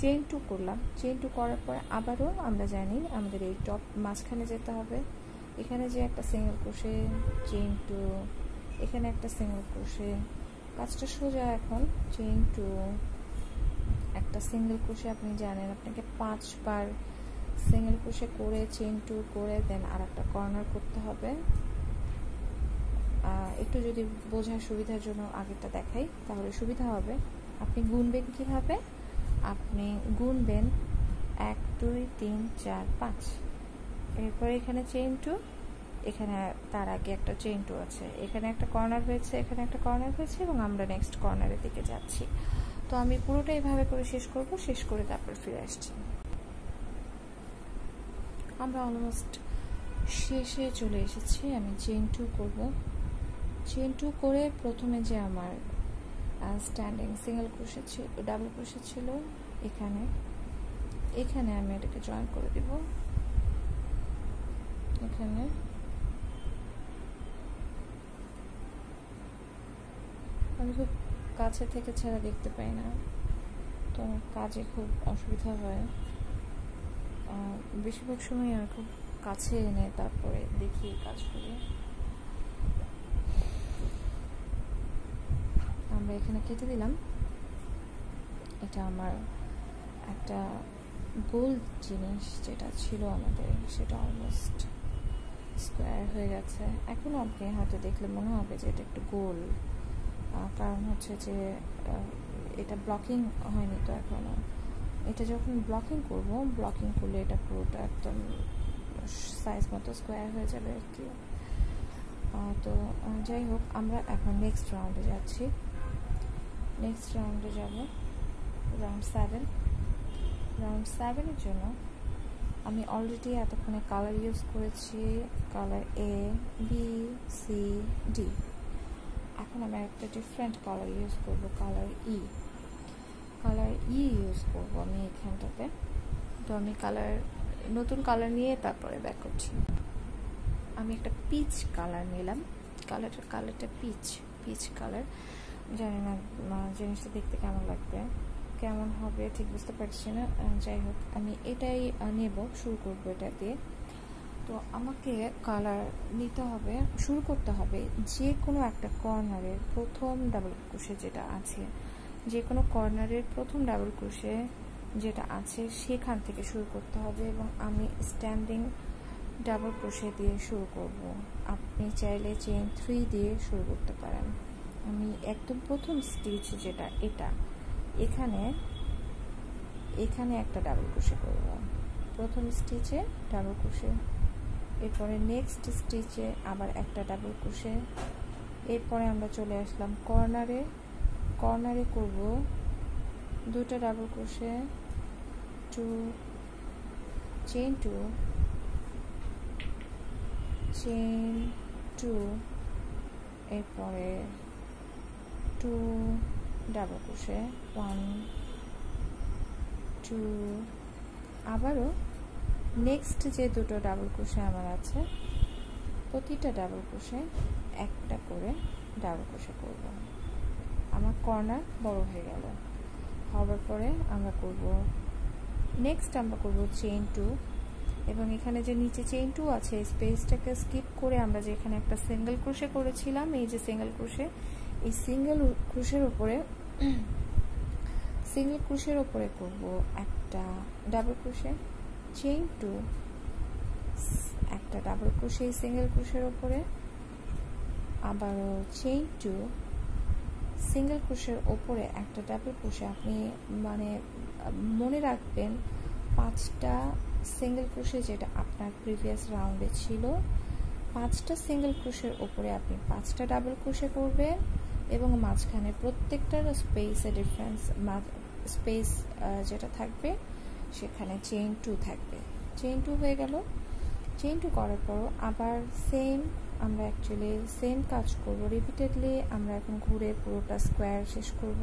চেইন টু করলাম। চেইন টু করার পর আবারও আমরা জানি আমাদের এই টপ মাঝখানে যেতে হবে। এখানে যে একটা সিঙ্গেল ক্রোশে চেইন টু এখানে একটা সিঙ্গেল কোষে কাজটা সোজা এখন চেইন টু একটা সিঙ্গেল কোষে আপনি জানেন, আপনাকে পাঁচবার সিঙ্গেল ক্রোশে করে চেইন টু করে দেন আর একটা কর্নার করতে হবে। একটু যদি বোঝার সুবিধার জন্য আগেরটা দেখাই, তাহলে সুবিধা হবে। আপনি গুনবেন কীভাবে? আপনি গুনবেন এক, দুই, তিন, চার, পাঁচ। এরপর এখানে চেইন টু এখানে তার আগে একটা চেইন টু আছে। এখানে একটা কর্নার হয়েছে, এখানে একটা কর্নার হয়েছে, এবং আমরা নেক্সট কর্নারের দিকে যাচ্ছি। তো আমি পুরোটা এইভাবে করে শেষ করব, শেষ করে তারপর ফিরে আসছি। আমরা অলমোস্ট শেষে চলে এসেছি, আমি চেইন টু করব। চেন টু করে প্রথমে যে আমার স্ট্যান্ডিং সিঙ্গেল ক্রোশে ছিল ডাবল ক্রোশে ছিল, এখানে। এখানে আমি এটাকে জয়েন করে দিব। এখানে। আমি খুব কাছে থেকে ছাড়া দেখতে পাই না। তো কাজে খুব অসুবিধা হয়। বেশিরভাগ সময় আর খুব কাছে এনে তারপরে দেখি কাজ আমরা এখানে কেটে দিলাম। এটা আমার একটা গোল জিনিস যেটা ছিল আমাদের, সেটা অলমোস্ট স্কোয়ার হয়ে গেছে। এখনও আপনি হয়তো দেখলে মনে হবে যে এটা একটু গোল। কারণ হচ্ছে যে এটা ব্লকিং হয়নি তো এখনও এটা যখন ব্লকিং করব ব্লকিং করলে এটা পুরোটা একদম সাইজ মতো স্কোয়ার হয়ে যাবে আর কি। তো যাই হোক, আমরা এখন নেক্সট রাউন্ডে যাচ্ছি। নেক্সট রাউন্ডে যাব। রাউন্ড সেভেন রাউন্ড সেভেনের জন্য আমি অলরেডি এতক্ষণে কালার ইউজ করেছি colour A B C D এখন আমি একটা ডিফারেন্ট কালার ইউজ করব colour E colour E use করব আমি এখানটাতে। তো আমি কালার নতুন কালার নিয়ে তারপরে ব্যাক করছি। আমি একটা পিচ কালার নিলাম। কালারটার কালারটা পিচ পিচ কালার জানি না জিনিসটা দেখতে কেমন লাগবে? কেমন হবে, ঠিক বুঝতে পারছি না। যাই হোক, আমি এটাই নেব, শুরু করব এটা দিয়ে। তো আমাকে কালার নিতে হবে, শুরু করতে হবে যে কোনো একটা কর্নারের প্রথম ডাবল ক্রোশে যেটা আছে। যে কোনো কর্নারের প্রথম ডাবল ক্রোশে যেটা আছে, সেখান থেকে শুরু করতে হবে এবং আমি স্ট্যান্ডিং ডাবল ক্রোশে দিয়ে শুরু করব। আপনি চাইলে চেন থ্রি দিয়ে শুরু করতে পারেন। আমি একদম প্রথম স্টিচ যেটা, এটা, এখানে এখানে একটা ডাবল ক্রোশে করব। প্রথম স্টিচে ডাবল ক্রোশে এরপরে নেক্সট স্টিচে আবার একটা ডাবল ক্রোশে এরপরে আমরা চলে আসলাম কর্নারে কর্নারে করব দুটো double crochet two chain two chain two এরপরে two double crochet one two আবারও নেক্সট যে দুটো ডাবল ক্রোশে আমার আছে, প্রতিটা ডাবল ক্রোশে একটা করে ডাবল ক্রোশে করব। আমার কর্নার বড় হয়ে গেল। হওয়ার পরে আমরা করব নেক্সট আমরা করব চেইন টু এবং এখানে যে নিচে চেইন টু আছে স্পেসটাকে স্কিপ করে আমরা যে এখানে একটা সিঙ্গেল ক্রোশে করেছিলাম, এই যে সিঙ্গেল ক্রোশে এই সিঙ্গেল ক্রুশের ওপরে সিঙ্গেল ক্রুশের ওপরে করব একটা ডাবল ক্রুশে চেইন টু একটা ডাবল ক্রুশে সিঙ্গেল ক্রুশের ওপরে আবারও চেইন টু সিঙ্গেল ক্রুশের ওপরে একটা ডাবল ক্রুশে আপনি মানে মনে রাখবেন, পাঁচটা সিঙ্গেল ক্রুশে যেটা আপনার প্রিভিয়াস রাউন্ডে ছিল, পাঁচটা সিঙ্গেল ক্রুশের ওপরে আপনি পাঁচটা ডাবল ক্রুশে করবেন। এবং মাঝখানে প্রত্যেকটার স্পেসে ডিফারেন্স স্পেস যেটা থাকবে, সেখানে চেইন টু থাকবে। চেইন টু হয়ে গেল। চেইন টু করার পর আবার সেম আমরা অ্যাকচুয়ালি সেম কাজ করব। রিপিটেডলি আমরা এখন ঘুরে পুরোটা স্কোয়ার শেষ করব।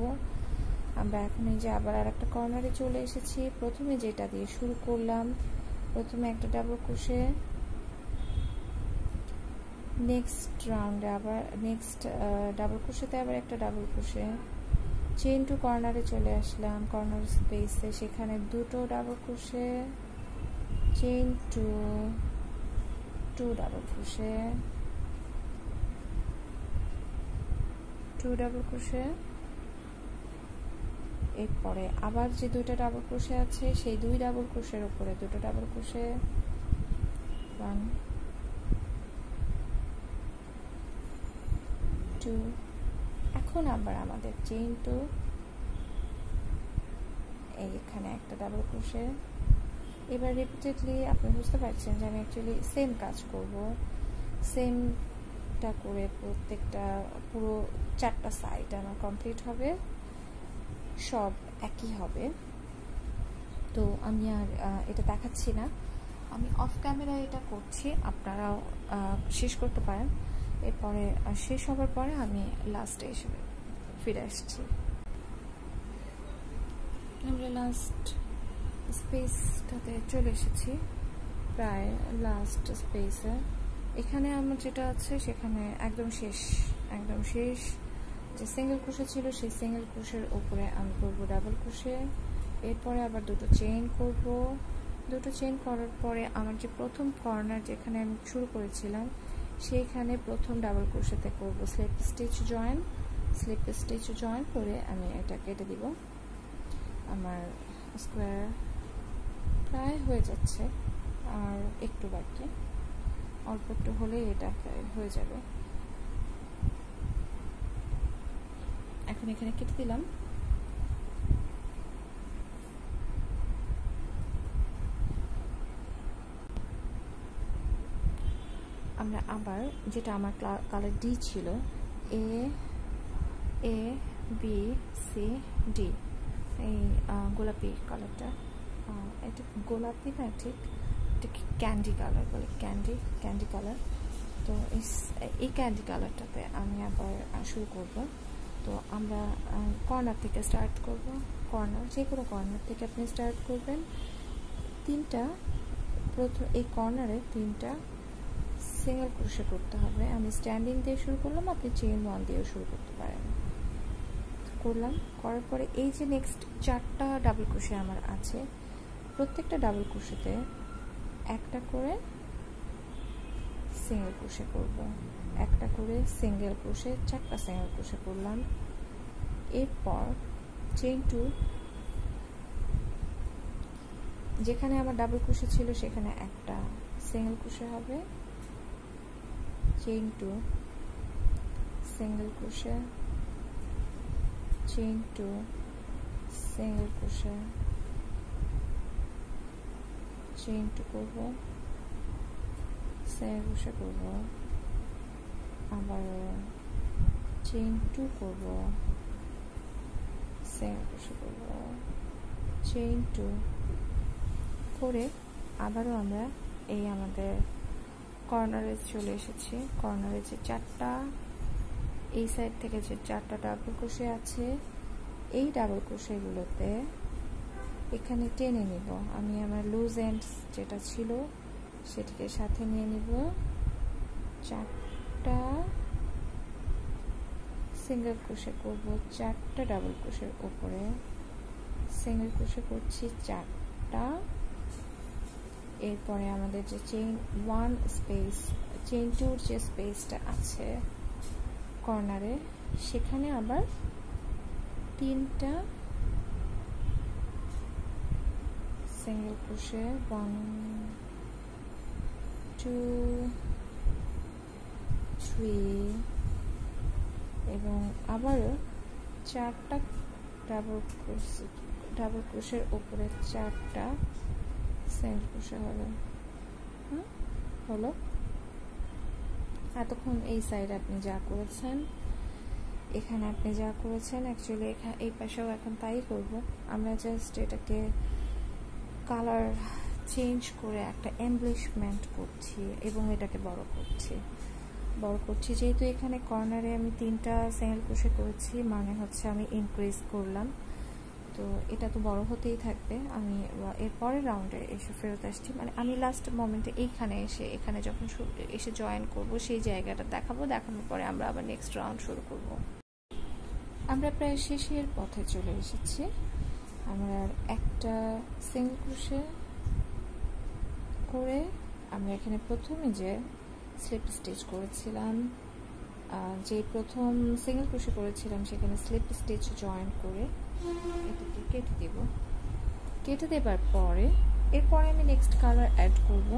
আমরা এখন এই যে আবার আর একটা কর্নারে চলে এসেছি। প্রথমে যেটা দিয়ে শুরু করলাম, প্রথমে একটা ডাবল ক্রোশে নেক্সট রাউন্ডে আবার নেক্সট ডাবল ক্রোশেতে আবার একটা ডাবল ক্রোশে চেন টু কর্নারে চলে আসলাম কর্নার স্পেসে সেখানে দুটো double crochet chain two two double crochet two double crochet এরপরে আবার যে দুইটা ডাবল ক্রোশে আছে, সেই দুই ডাবল ক্রোশের উপরে দুটো ডাবল ক্রোশে ওয়ান টু এখন আবার আমাদের চেইন টু এইখানে একটা ডাবল ক্রোশে এবার রিপিটেডলি আপনি বুঝতে পারছেন যে আমি অ্যাকচুয়ালি সেম কাজ করব। সেমটা করে প্রত্যেকটা পুরো চারটা সাইড আমার কমপ্লিট হবে। সব একই হবে। তো আমি আর এটা দেখাচ্ছি না। আমি অফ ক্যামেরায় এটা করছি। আপনারাও শেষ করতে পারেন। এরপরে শেষ হবার পরে আমি লাস্টে এসে ফিরে আসছি। আমরা লাস্ট স্পেসটাতে চলে এসেছি। প্রায় লাস্ট স্পেসে এখানে আমার যেটা আছে, সেখানে একদম শেষ একদম শেষ। যে সিঙ্গেল ক্রোশে ছিল, সেই সিঙ্গেল ক্রোশের উপরে আমি করব ডাবল ক্রোশে এরপরে আবার দুটো চেইন করব। দুটো চেইন করার পরে আমার যে প্রথম কর্নার যেখানে আমি শুরু করেছিলাম সেইখানে প্রথম ডাবল ক্রোশেতে করব slip stitch join slip stitch join করে আমি এটা কেটে দিব। আমার স্কোয়ার প্রায় হয়ে যাচ্ছে, আর একটু বাকি। অল্প একটু হলেই এটা হয়ে যাবে। এখন এখানে কেটে দিলাম। আমরা আবার যেটা আমার কালার ডি ছিল A A B C D এই গোলাপি কালারটা। এটা গোলাপি না, ঠিক? এটাকে ক্যান্ডি কালার বলে? Candy candy colour. তো এই ক্যান্ডি কালারটাতে আমি আবার শুরু করব। তো আমরা কর্নার থেকে স্টার্ট করব। কর্নার, যে কোনো কর্নার থেকে আপনি স্টার্ট করবেন। তিনটা, প্রথম, এই কর্নারে তিনটা সিঙ্গেল ক্রোশে করতে হবে। আমি স্ট্যান্ডিং দিয়ে শুরু করলাম, আপনি চেইন ওয়ান দিয়েও শুরু করতে পারেন। করলাম, করার পরে এই যে নেক্সট চারটা ডাবল ক্রোশে আমার আছে, প্রত্যেকটা ডাবল ক্রোশেতে একটা করে সিঙ্গেল ক্রোশে করব। একটা করে সিঙ্গেল ক্রোশে চারটা সিঙ্গেল ক্রোশে করলাম। এরপর চেইন টু যেখানে আমার ডাবল ক্রোশে ছিল সেখানে একটা সিঙ্গেল ক্রোশে হবে। Chain two single crochet chain two single crochet chain two করব সিঙ্গেল ক্রোশে করব আবার চেইন টু করব সিঙ্গেল ক্রোশে করব চেইন টু করে আবারও আমরা এই আমাদের কর্নারে চলে এসেছি। কর্নারে যে চারটা, এই সাইড থেকে যে চারটা ডাবল ক্রোশে আছে, এই ডাবল ক্রোশেগুলোতে এখানে টেনে নিব। আমি আমার লুজ এন্ডস যেটা ছিল সেটিকে সাথে নিয়ে নিব। চারটা সিঙ্গেল ক্রোশে করব, চারটা ডাবল ক্রোশের উপরে। সিঙ্গেল ক্রোশে করছি চারটা। এরপরে আমাদের যে চেইন ওয়ান স্পেস চেইন টুর যে স্পেসটা আছে কর্নারে সেখানে আবার তিনটা single crochet one two three এবং আবারও চারটা ডাবল ক্রোশ ডাবল ক্রোশের উপরে চারটা সেন্ট ক্রোশে হবে। হলো এতক্ষণ এই সাইডে আপনি যা করেছেন, এখানে আপনি যা করেছেন অ্যাকচুয়ালি এখানে এই পাশেও এখন তাই করব। আমরা জাস্ট এটাকে কালার চেঞ্জ করে একটা এমব্লিশমেন্ট করছি এবং এটাকে বড় করছি। বড় করছি যেহেতু এখানে কর্নারে আমি তিনটা সিঙ্গেল ক্রোশে করেছি মানে হচ্ছে আমি ইনক্রিজ করলাম। তো এটা তো বড় হতেই থাকবে। আমি এর পরের রাউন্ডে এসে ফেরত আসছি। মানে আমি লাস্ট মোমেন্টে এইখানে এসে, এখানে যখন এসে জয়েন করব, সেই জায়গাটা দেখাবো। দেখানোর পরে আমরা আবার নেক্সট রাউন্ড শুরু করব। আমরা প্রায় শেষের পথে চলে এসেছি। আমরা একটা সিঙ্গেল করে আমরা এখানে প্রথমে যে স্লিপ স্টিচ করেছিলাম যে প্রথম সিঙ্গেল ক্রোশে করেছিলাম, সেখানে স্লিপ স্টিচ জয়েন করে এটাকে কেটে দেব। কেটে দেবার পরে, এরপরে আমি নেক্সট কালার অ্যাড করব,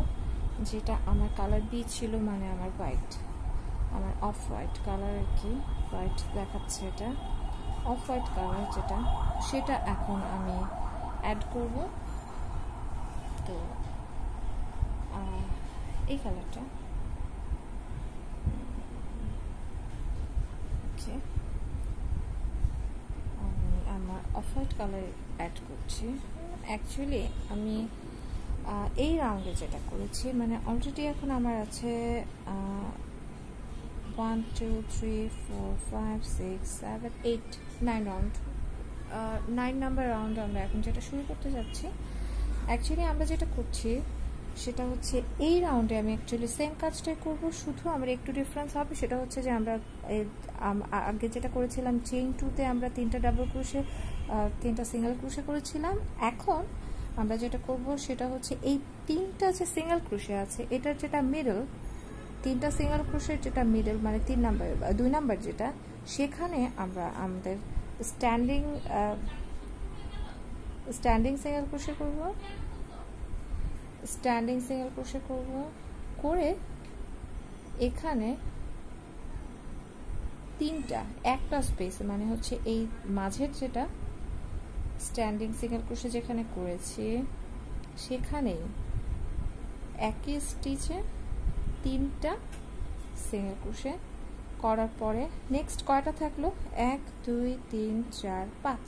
যেটা আমার কালার বি ছিল মানে আমার হোয়াইট আমার অফ হোয়াইট কালার আর কি হোয়াইট দেখাচ্ছে এটা। অফ হোয়াইট কালার যেটা, সেটা এখন আমি অ্যাড করব। তো এই কালারটা ওকে আমি আমার অফ হোয়াইট কালার অ্যাড করছি। অ্যাকচুয়ালি আমি এই রাউন্ডে যেটা করেছি মানে অলরেডি এখন আমার আছে one two three four five six seven eight nine round nine number round আমরা এখন যেটা শুরু করতে যাচ্ছি অ্যাকচুয়ালি আমরা যেটা করছি, সেটা হচ্ছে এই রাউন্ডে আমি অ্যাকচুয়ালি সেম কাজটাই করব, শুধু আমার একটু ডিফারেন্স হবে, সেটা হচ্ছে যে আমরা আগে যেটা করেছিলাম চেইন টুতে আমরা তিনটা ডাবল ক্রোশে তিনটা সিঙ্গেল ক্রোশে করেছিলাম। এখন আমরা যেটা করব সেটা হচ্ছে এই তিনটা যে সিঙ্গেল ক্রুশে আছে, এটার যেটা মিডল তিনটা সিঙ্গেল ক্রুশের যেটা মিডল মানে তিন নাম্বার দুই নাম্বার যেটা, সেখানে আমরা আমাদের স্ট্যান্ডিং স্ট্যান্ডিং সিঙ্গেল ক্রোশে করব। স্ট্যান্ডিং সিঙ্গেল ক্রোশে করব করে এখানে তিনটা, একটা স্পেস মানে হচ্ছে এই মাঝের যেটা স্ট্যান্ডিং সিঙ্গেল ক্রোশে যেখানে করেছি, সেখানেই একই স্টিচে তিনটা সিঙ্গেল ক্রোশে করার পরে নেক্সট কয়টা থাকল? এক, দুই, তিন, চার, পাঁচ।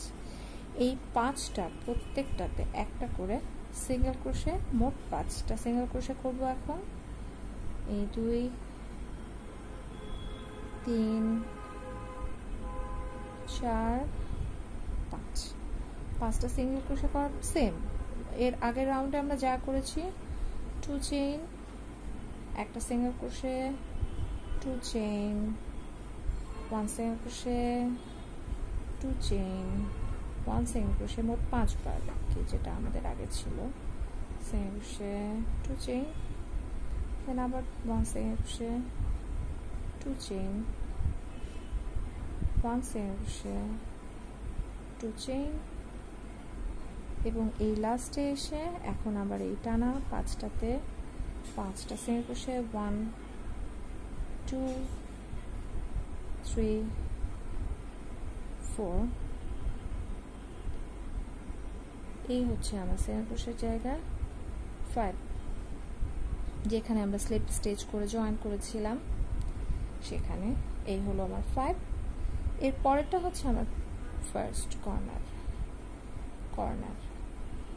এই পাঁচটা প্রত্যেকটাতে একটা করে সিঙ্গেল ক্রোশে মোট পাঁচটা সিঙ্গেল ক্রোশে করব এখন। এই দুই, তিন, চার পাঁচটা সিঙ্গেল ক্রোশে করার সেম এর আগের রাউন্ডে আমরা যা করেছি টু চেইন একটা single crochet two chain one single crochet two chain one single crochet মোট পাঁচবার কি যেটা আমাদের আগে ছিল। Single crochet two chain then আবার one single crochet two chain one single crochet two chain এবং এই লাস্টে এসে এখন আবার এই টানা পাঁচটাতে পাঁচটা single crochet one two three four এই হচ্ছে আমার ক্রোশের জায়গা ফাইভ যেখানে আমরা স্লিপ স্টেজ করে জয়েন করেছিলাম, সেখানে এই হলো আমার ফাইভ এর পরেরটা হচ্ছে আমার ফার্স্ট কর্নার কর্নার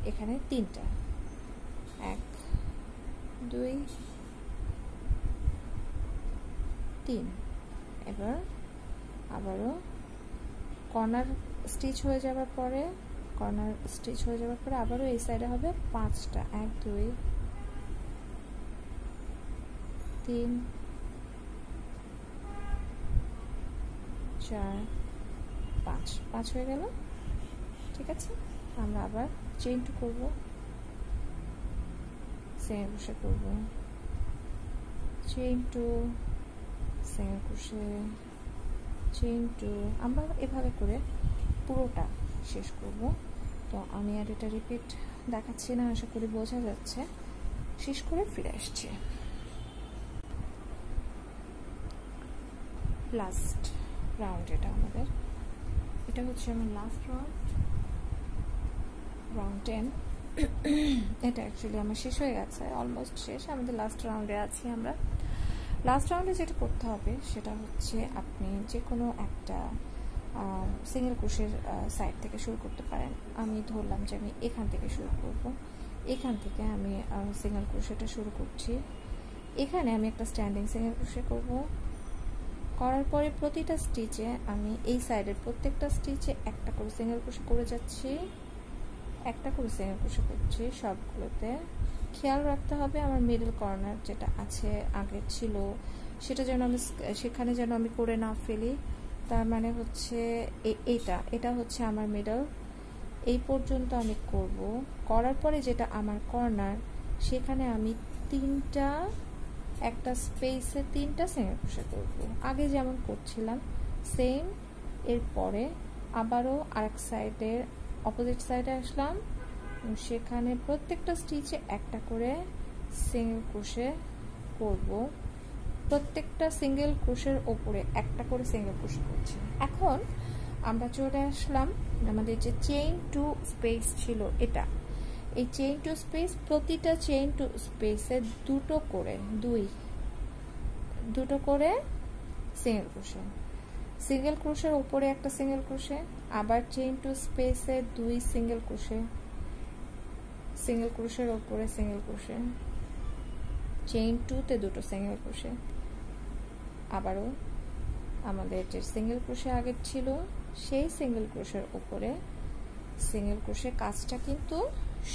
এখানে তিনটা। এক, দুই, তিন। এবার আবারও কর্নার স্টিচ হয়ে যাওয়ার পরে, কর্নার স্টিচ হয়ে যাওয়ার পরে আবারও এই সাইডে হবে পাঁচটা। এক, দুই, তিন, চার, পাঁচ। পাঁচ হয়ে গেল। ঠিক আছে? আমরা আবার চেইন টু করব। সেম বসে করব। চেইন টু, সেম বসে চেইন টু, আমরা এভাবে করে পুরোটা শেষ করব। তো আমি আর এটা রিপিট দেখাচ্ছি না, আশা করি বোঝা যাচ্ছে। শেষ করে ফিরে আসছি। লাস্ট রাউন্ড এটা আমাদের। এটা হচ্ছে আমার লাস্ট রাউন্ড রাউন্ড টেন এটা অ্যাকচুয়ালি আমার শেষ হয়ে গেছে অলমোস্ট শেষ। আমাদের লাস্ট রাউন্ডে আছি আমরা। লাস্ট রাউন্ডে যেটা করতে হবে, সেটা হচ্ছে আপনি যে কোনো একটা সিঙ্গেল ক্রোশের সাইড থেকে শুরু করতে পারেন। আমি ধরলাম যে আমি এখান থেকে শুরু করব। এখান থেকে আমি সিঙ্গেল ক্রোশেটা শুরু করছি। এখানে আমি একটা স্ট্যান্ডিং সিঙ্গেল ক্রোশে করব। করার পরে প্রতিটা স্টিচে আমি এই সাইডের প্রত্যেকটা স্টিচে একটা করে সিঙ্গেল ক্রোশে করে যাচ্ছি। একটা করে ক্রোশে করছি সবগুলোতে। খেয়াল রাখতে হবে আমার মিডল কর্নার যেটা আছে, আগে ছিল, সেটা যেন আমি সেখানে যেন আমি করে না ফেলি। তার মানে হচ্ছে এইটা, এটা হচ্ছে আমার মিডল এই পর্যন্ত আমি করব। করার পরে যেটা আমার কর্নার সেখানে আমি তিনটা, একটা স্পেসে তিনটা সিঙ্গেল ক্রোশে করব। আগে যেমন করছিলাম সেম এরপরে আবারও আরেক সাইডের অপোজিট সাইডে আসলাম। সেখানে প্রত্যেকটা স্টিচে একটা করে সিঙ্গেল ক্রোশে করব। প্রত্যেকটা সিঙ্গেল ক্রোশের ওপরে একটা করে সিঙ্গেল ক্রোশে করছি। এখন আমরা চলে আসলাম আমাদের যে চেইন টু স্পেস ছিল এটা। এই চেইন টু স্পেস প্রতিটা চেইন টু স্পেসে দুটো করে, দুই, দুটো করে সিঙ্গেল ক্রোশে সিঙ্গেল ক্রোশের উপরে একটা সিঙ্গেল ক্রোশে, আবার চেইন টু স্পেসে দুই সিঙ্গেল ক্রোশে, সিঙ্গেল ক্রোশের ওপরে সিঙ্গেল ক্রোশে, চেইন টুতে দুটো সিঙ্গেল ক্রোশে। আবারও আমাদের যে সিঙ্গেল ক্রোশে আগের ছিল, সেই সিঙ্গেল ক্রোশের উপরে সিঙ্গেল ক্রোশে কাজটা কিন্তু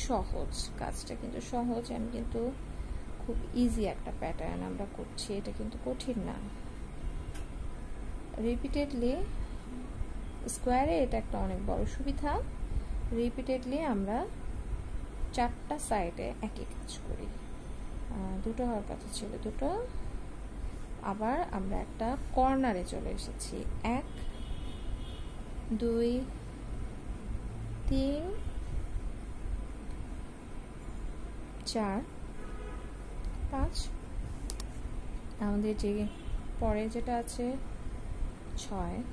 সহজ, কাজটা কিন্তু সহজ আমি কিন্তু খুব ইজি একটা প্যাটার্ন আমরা করছি, এটা কিন্তু কঠিন না। রিপিটেডলি স্কোয়ারে এটা একটা অনেক বড় সুবিধা। রিপিটেডলি আমরা চারটা সাইডে একই কাজ করি। দুটো হওয়ার কথা ছিল দুটো। আবার আমরা একটা কর্নারে চলে এসেছি। এক, দুই, তিন, চার, পাঁচ। আমাদের যে পরে যেটা আছে ছয়।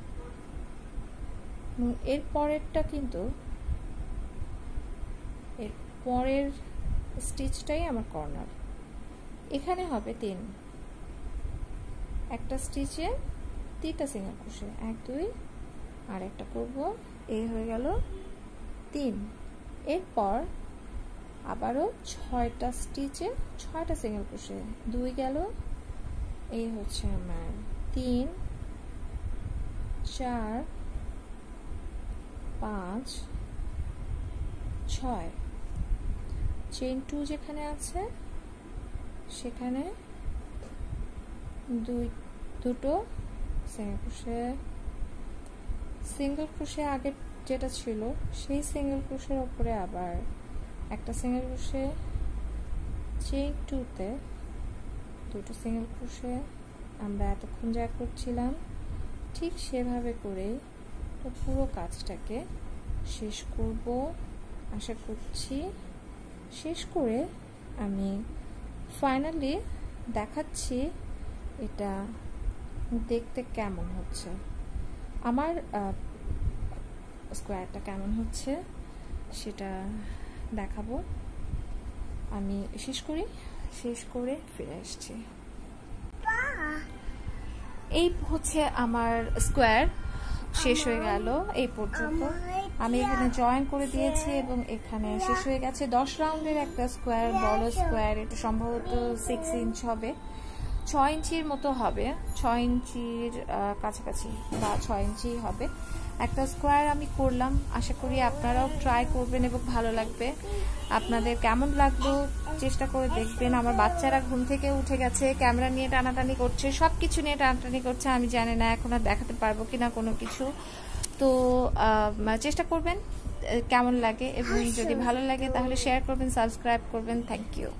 এর পরেরটা কিন্তু এর পরের স্টিচটাই আমার কর্নার। এখানে হবে তিন। একটা স্টিচে তিনটা সিঙ্গেল ক্রোশে এক, দুই আর একটা করব। এই হয়ে গেল তিন। এরপর আবারও ছয়টা স্টিচে ছয়টা সিঙ্গেল ক্রোশে দুই গেল। এই হচ্ছে আমার তিন। চার, পাঁচ, ছয়। চেন টু যেখানে আছে, সেখানে দুই, দুটো সিঙ্গেল ক্রোশে সিঙ্গেল ক্রোশে আগে যেটা ছিল, সেই সিঙ্গেল ক্রোশের ওপরে আবার একটা সিঙ্গেল ক্রোশে চেইন টুতে দুটো সিঙ্গেল ক্রোশে আমরা এতক্ষণ যা করছিলাম ঠিক সেভাবে করে পুরো কাজটাকে শেষ করব। আশা করছি শেষ করে আমি ফাইনালি দেখাচ্ছি এটা দেখতে কেমন হচ্ছে। আমার স্কোয়ারটা কেমন হচ্ছে সেটা দেখাবো। আমি শেষ করি, শেষ করে ফিরে আসছি। এই হচ্ছে আমার স্কোয়ার। শেষ হয়ে গেল এই পর্যন্ত। আমি এখানে জয়েন করে দিয়েছি এবং এখানে শেষ হয়ে গেছে। দশ রাউন্ডের একটা স্কোয়ার, বড় স্কোয়ার, এটা সম্ভবত সিক্স ইঞ্চ হবে। ছয় ইঞ্চির মতো হবে। ছয় ইঞ্চির কাছাকাছি বা ছয় ইঞ্চি হবে। একটা স্কোয়ার আমি করলাম। আশা করি আপনারাও ট্রাই করবেন এবং ভালো লাগবে। আপনাদের কেমন লাগল চেষ্টা করে দেখবেন। আমার বাচ্চারা ঘুম থেকে উঠে গেছে ক্যামেরা নিয়ে টানাটানি করছে সব কিছু নিয়ে টানাটানি করছে আমি জানি না এখন আর দেখাতে পারব কিনা কোনো কিছু। তো চেষ্টা করবেন কেমন লাগে এবং যদি ভালো লাগে তাহলে শেয়ার করবেন সাবস্ক্রাইব করবেন। Thank you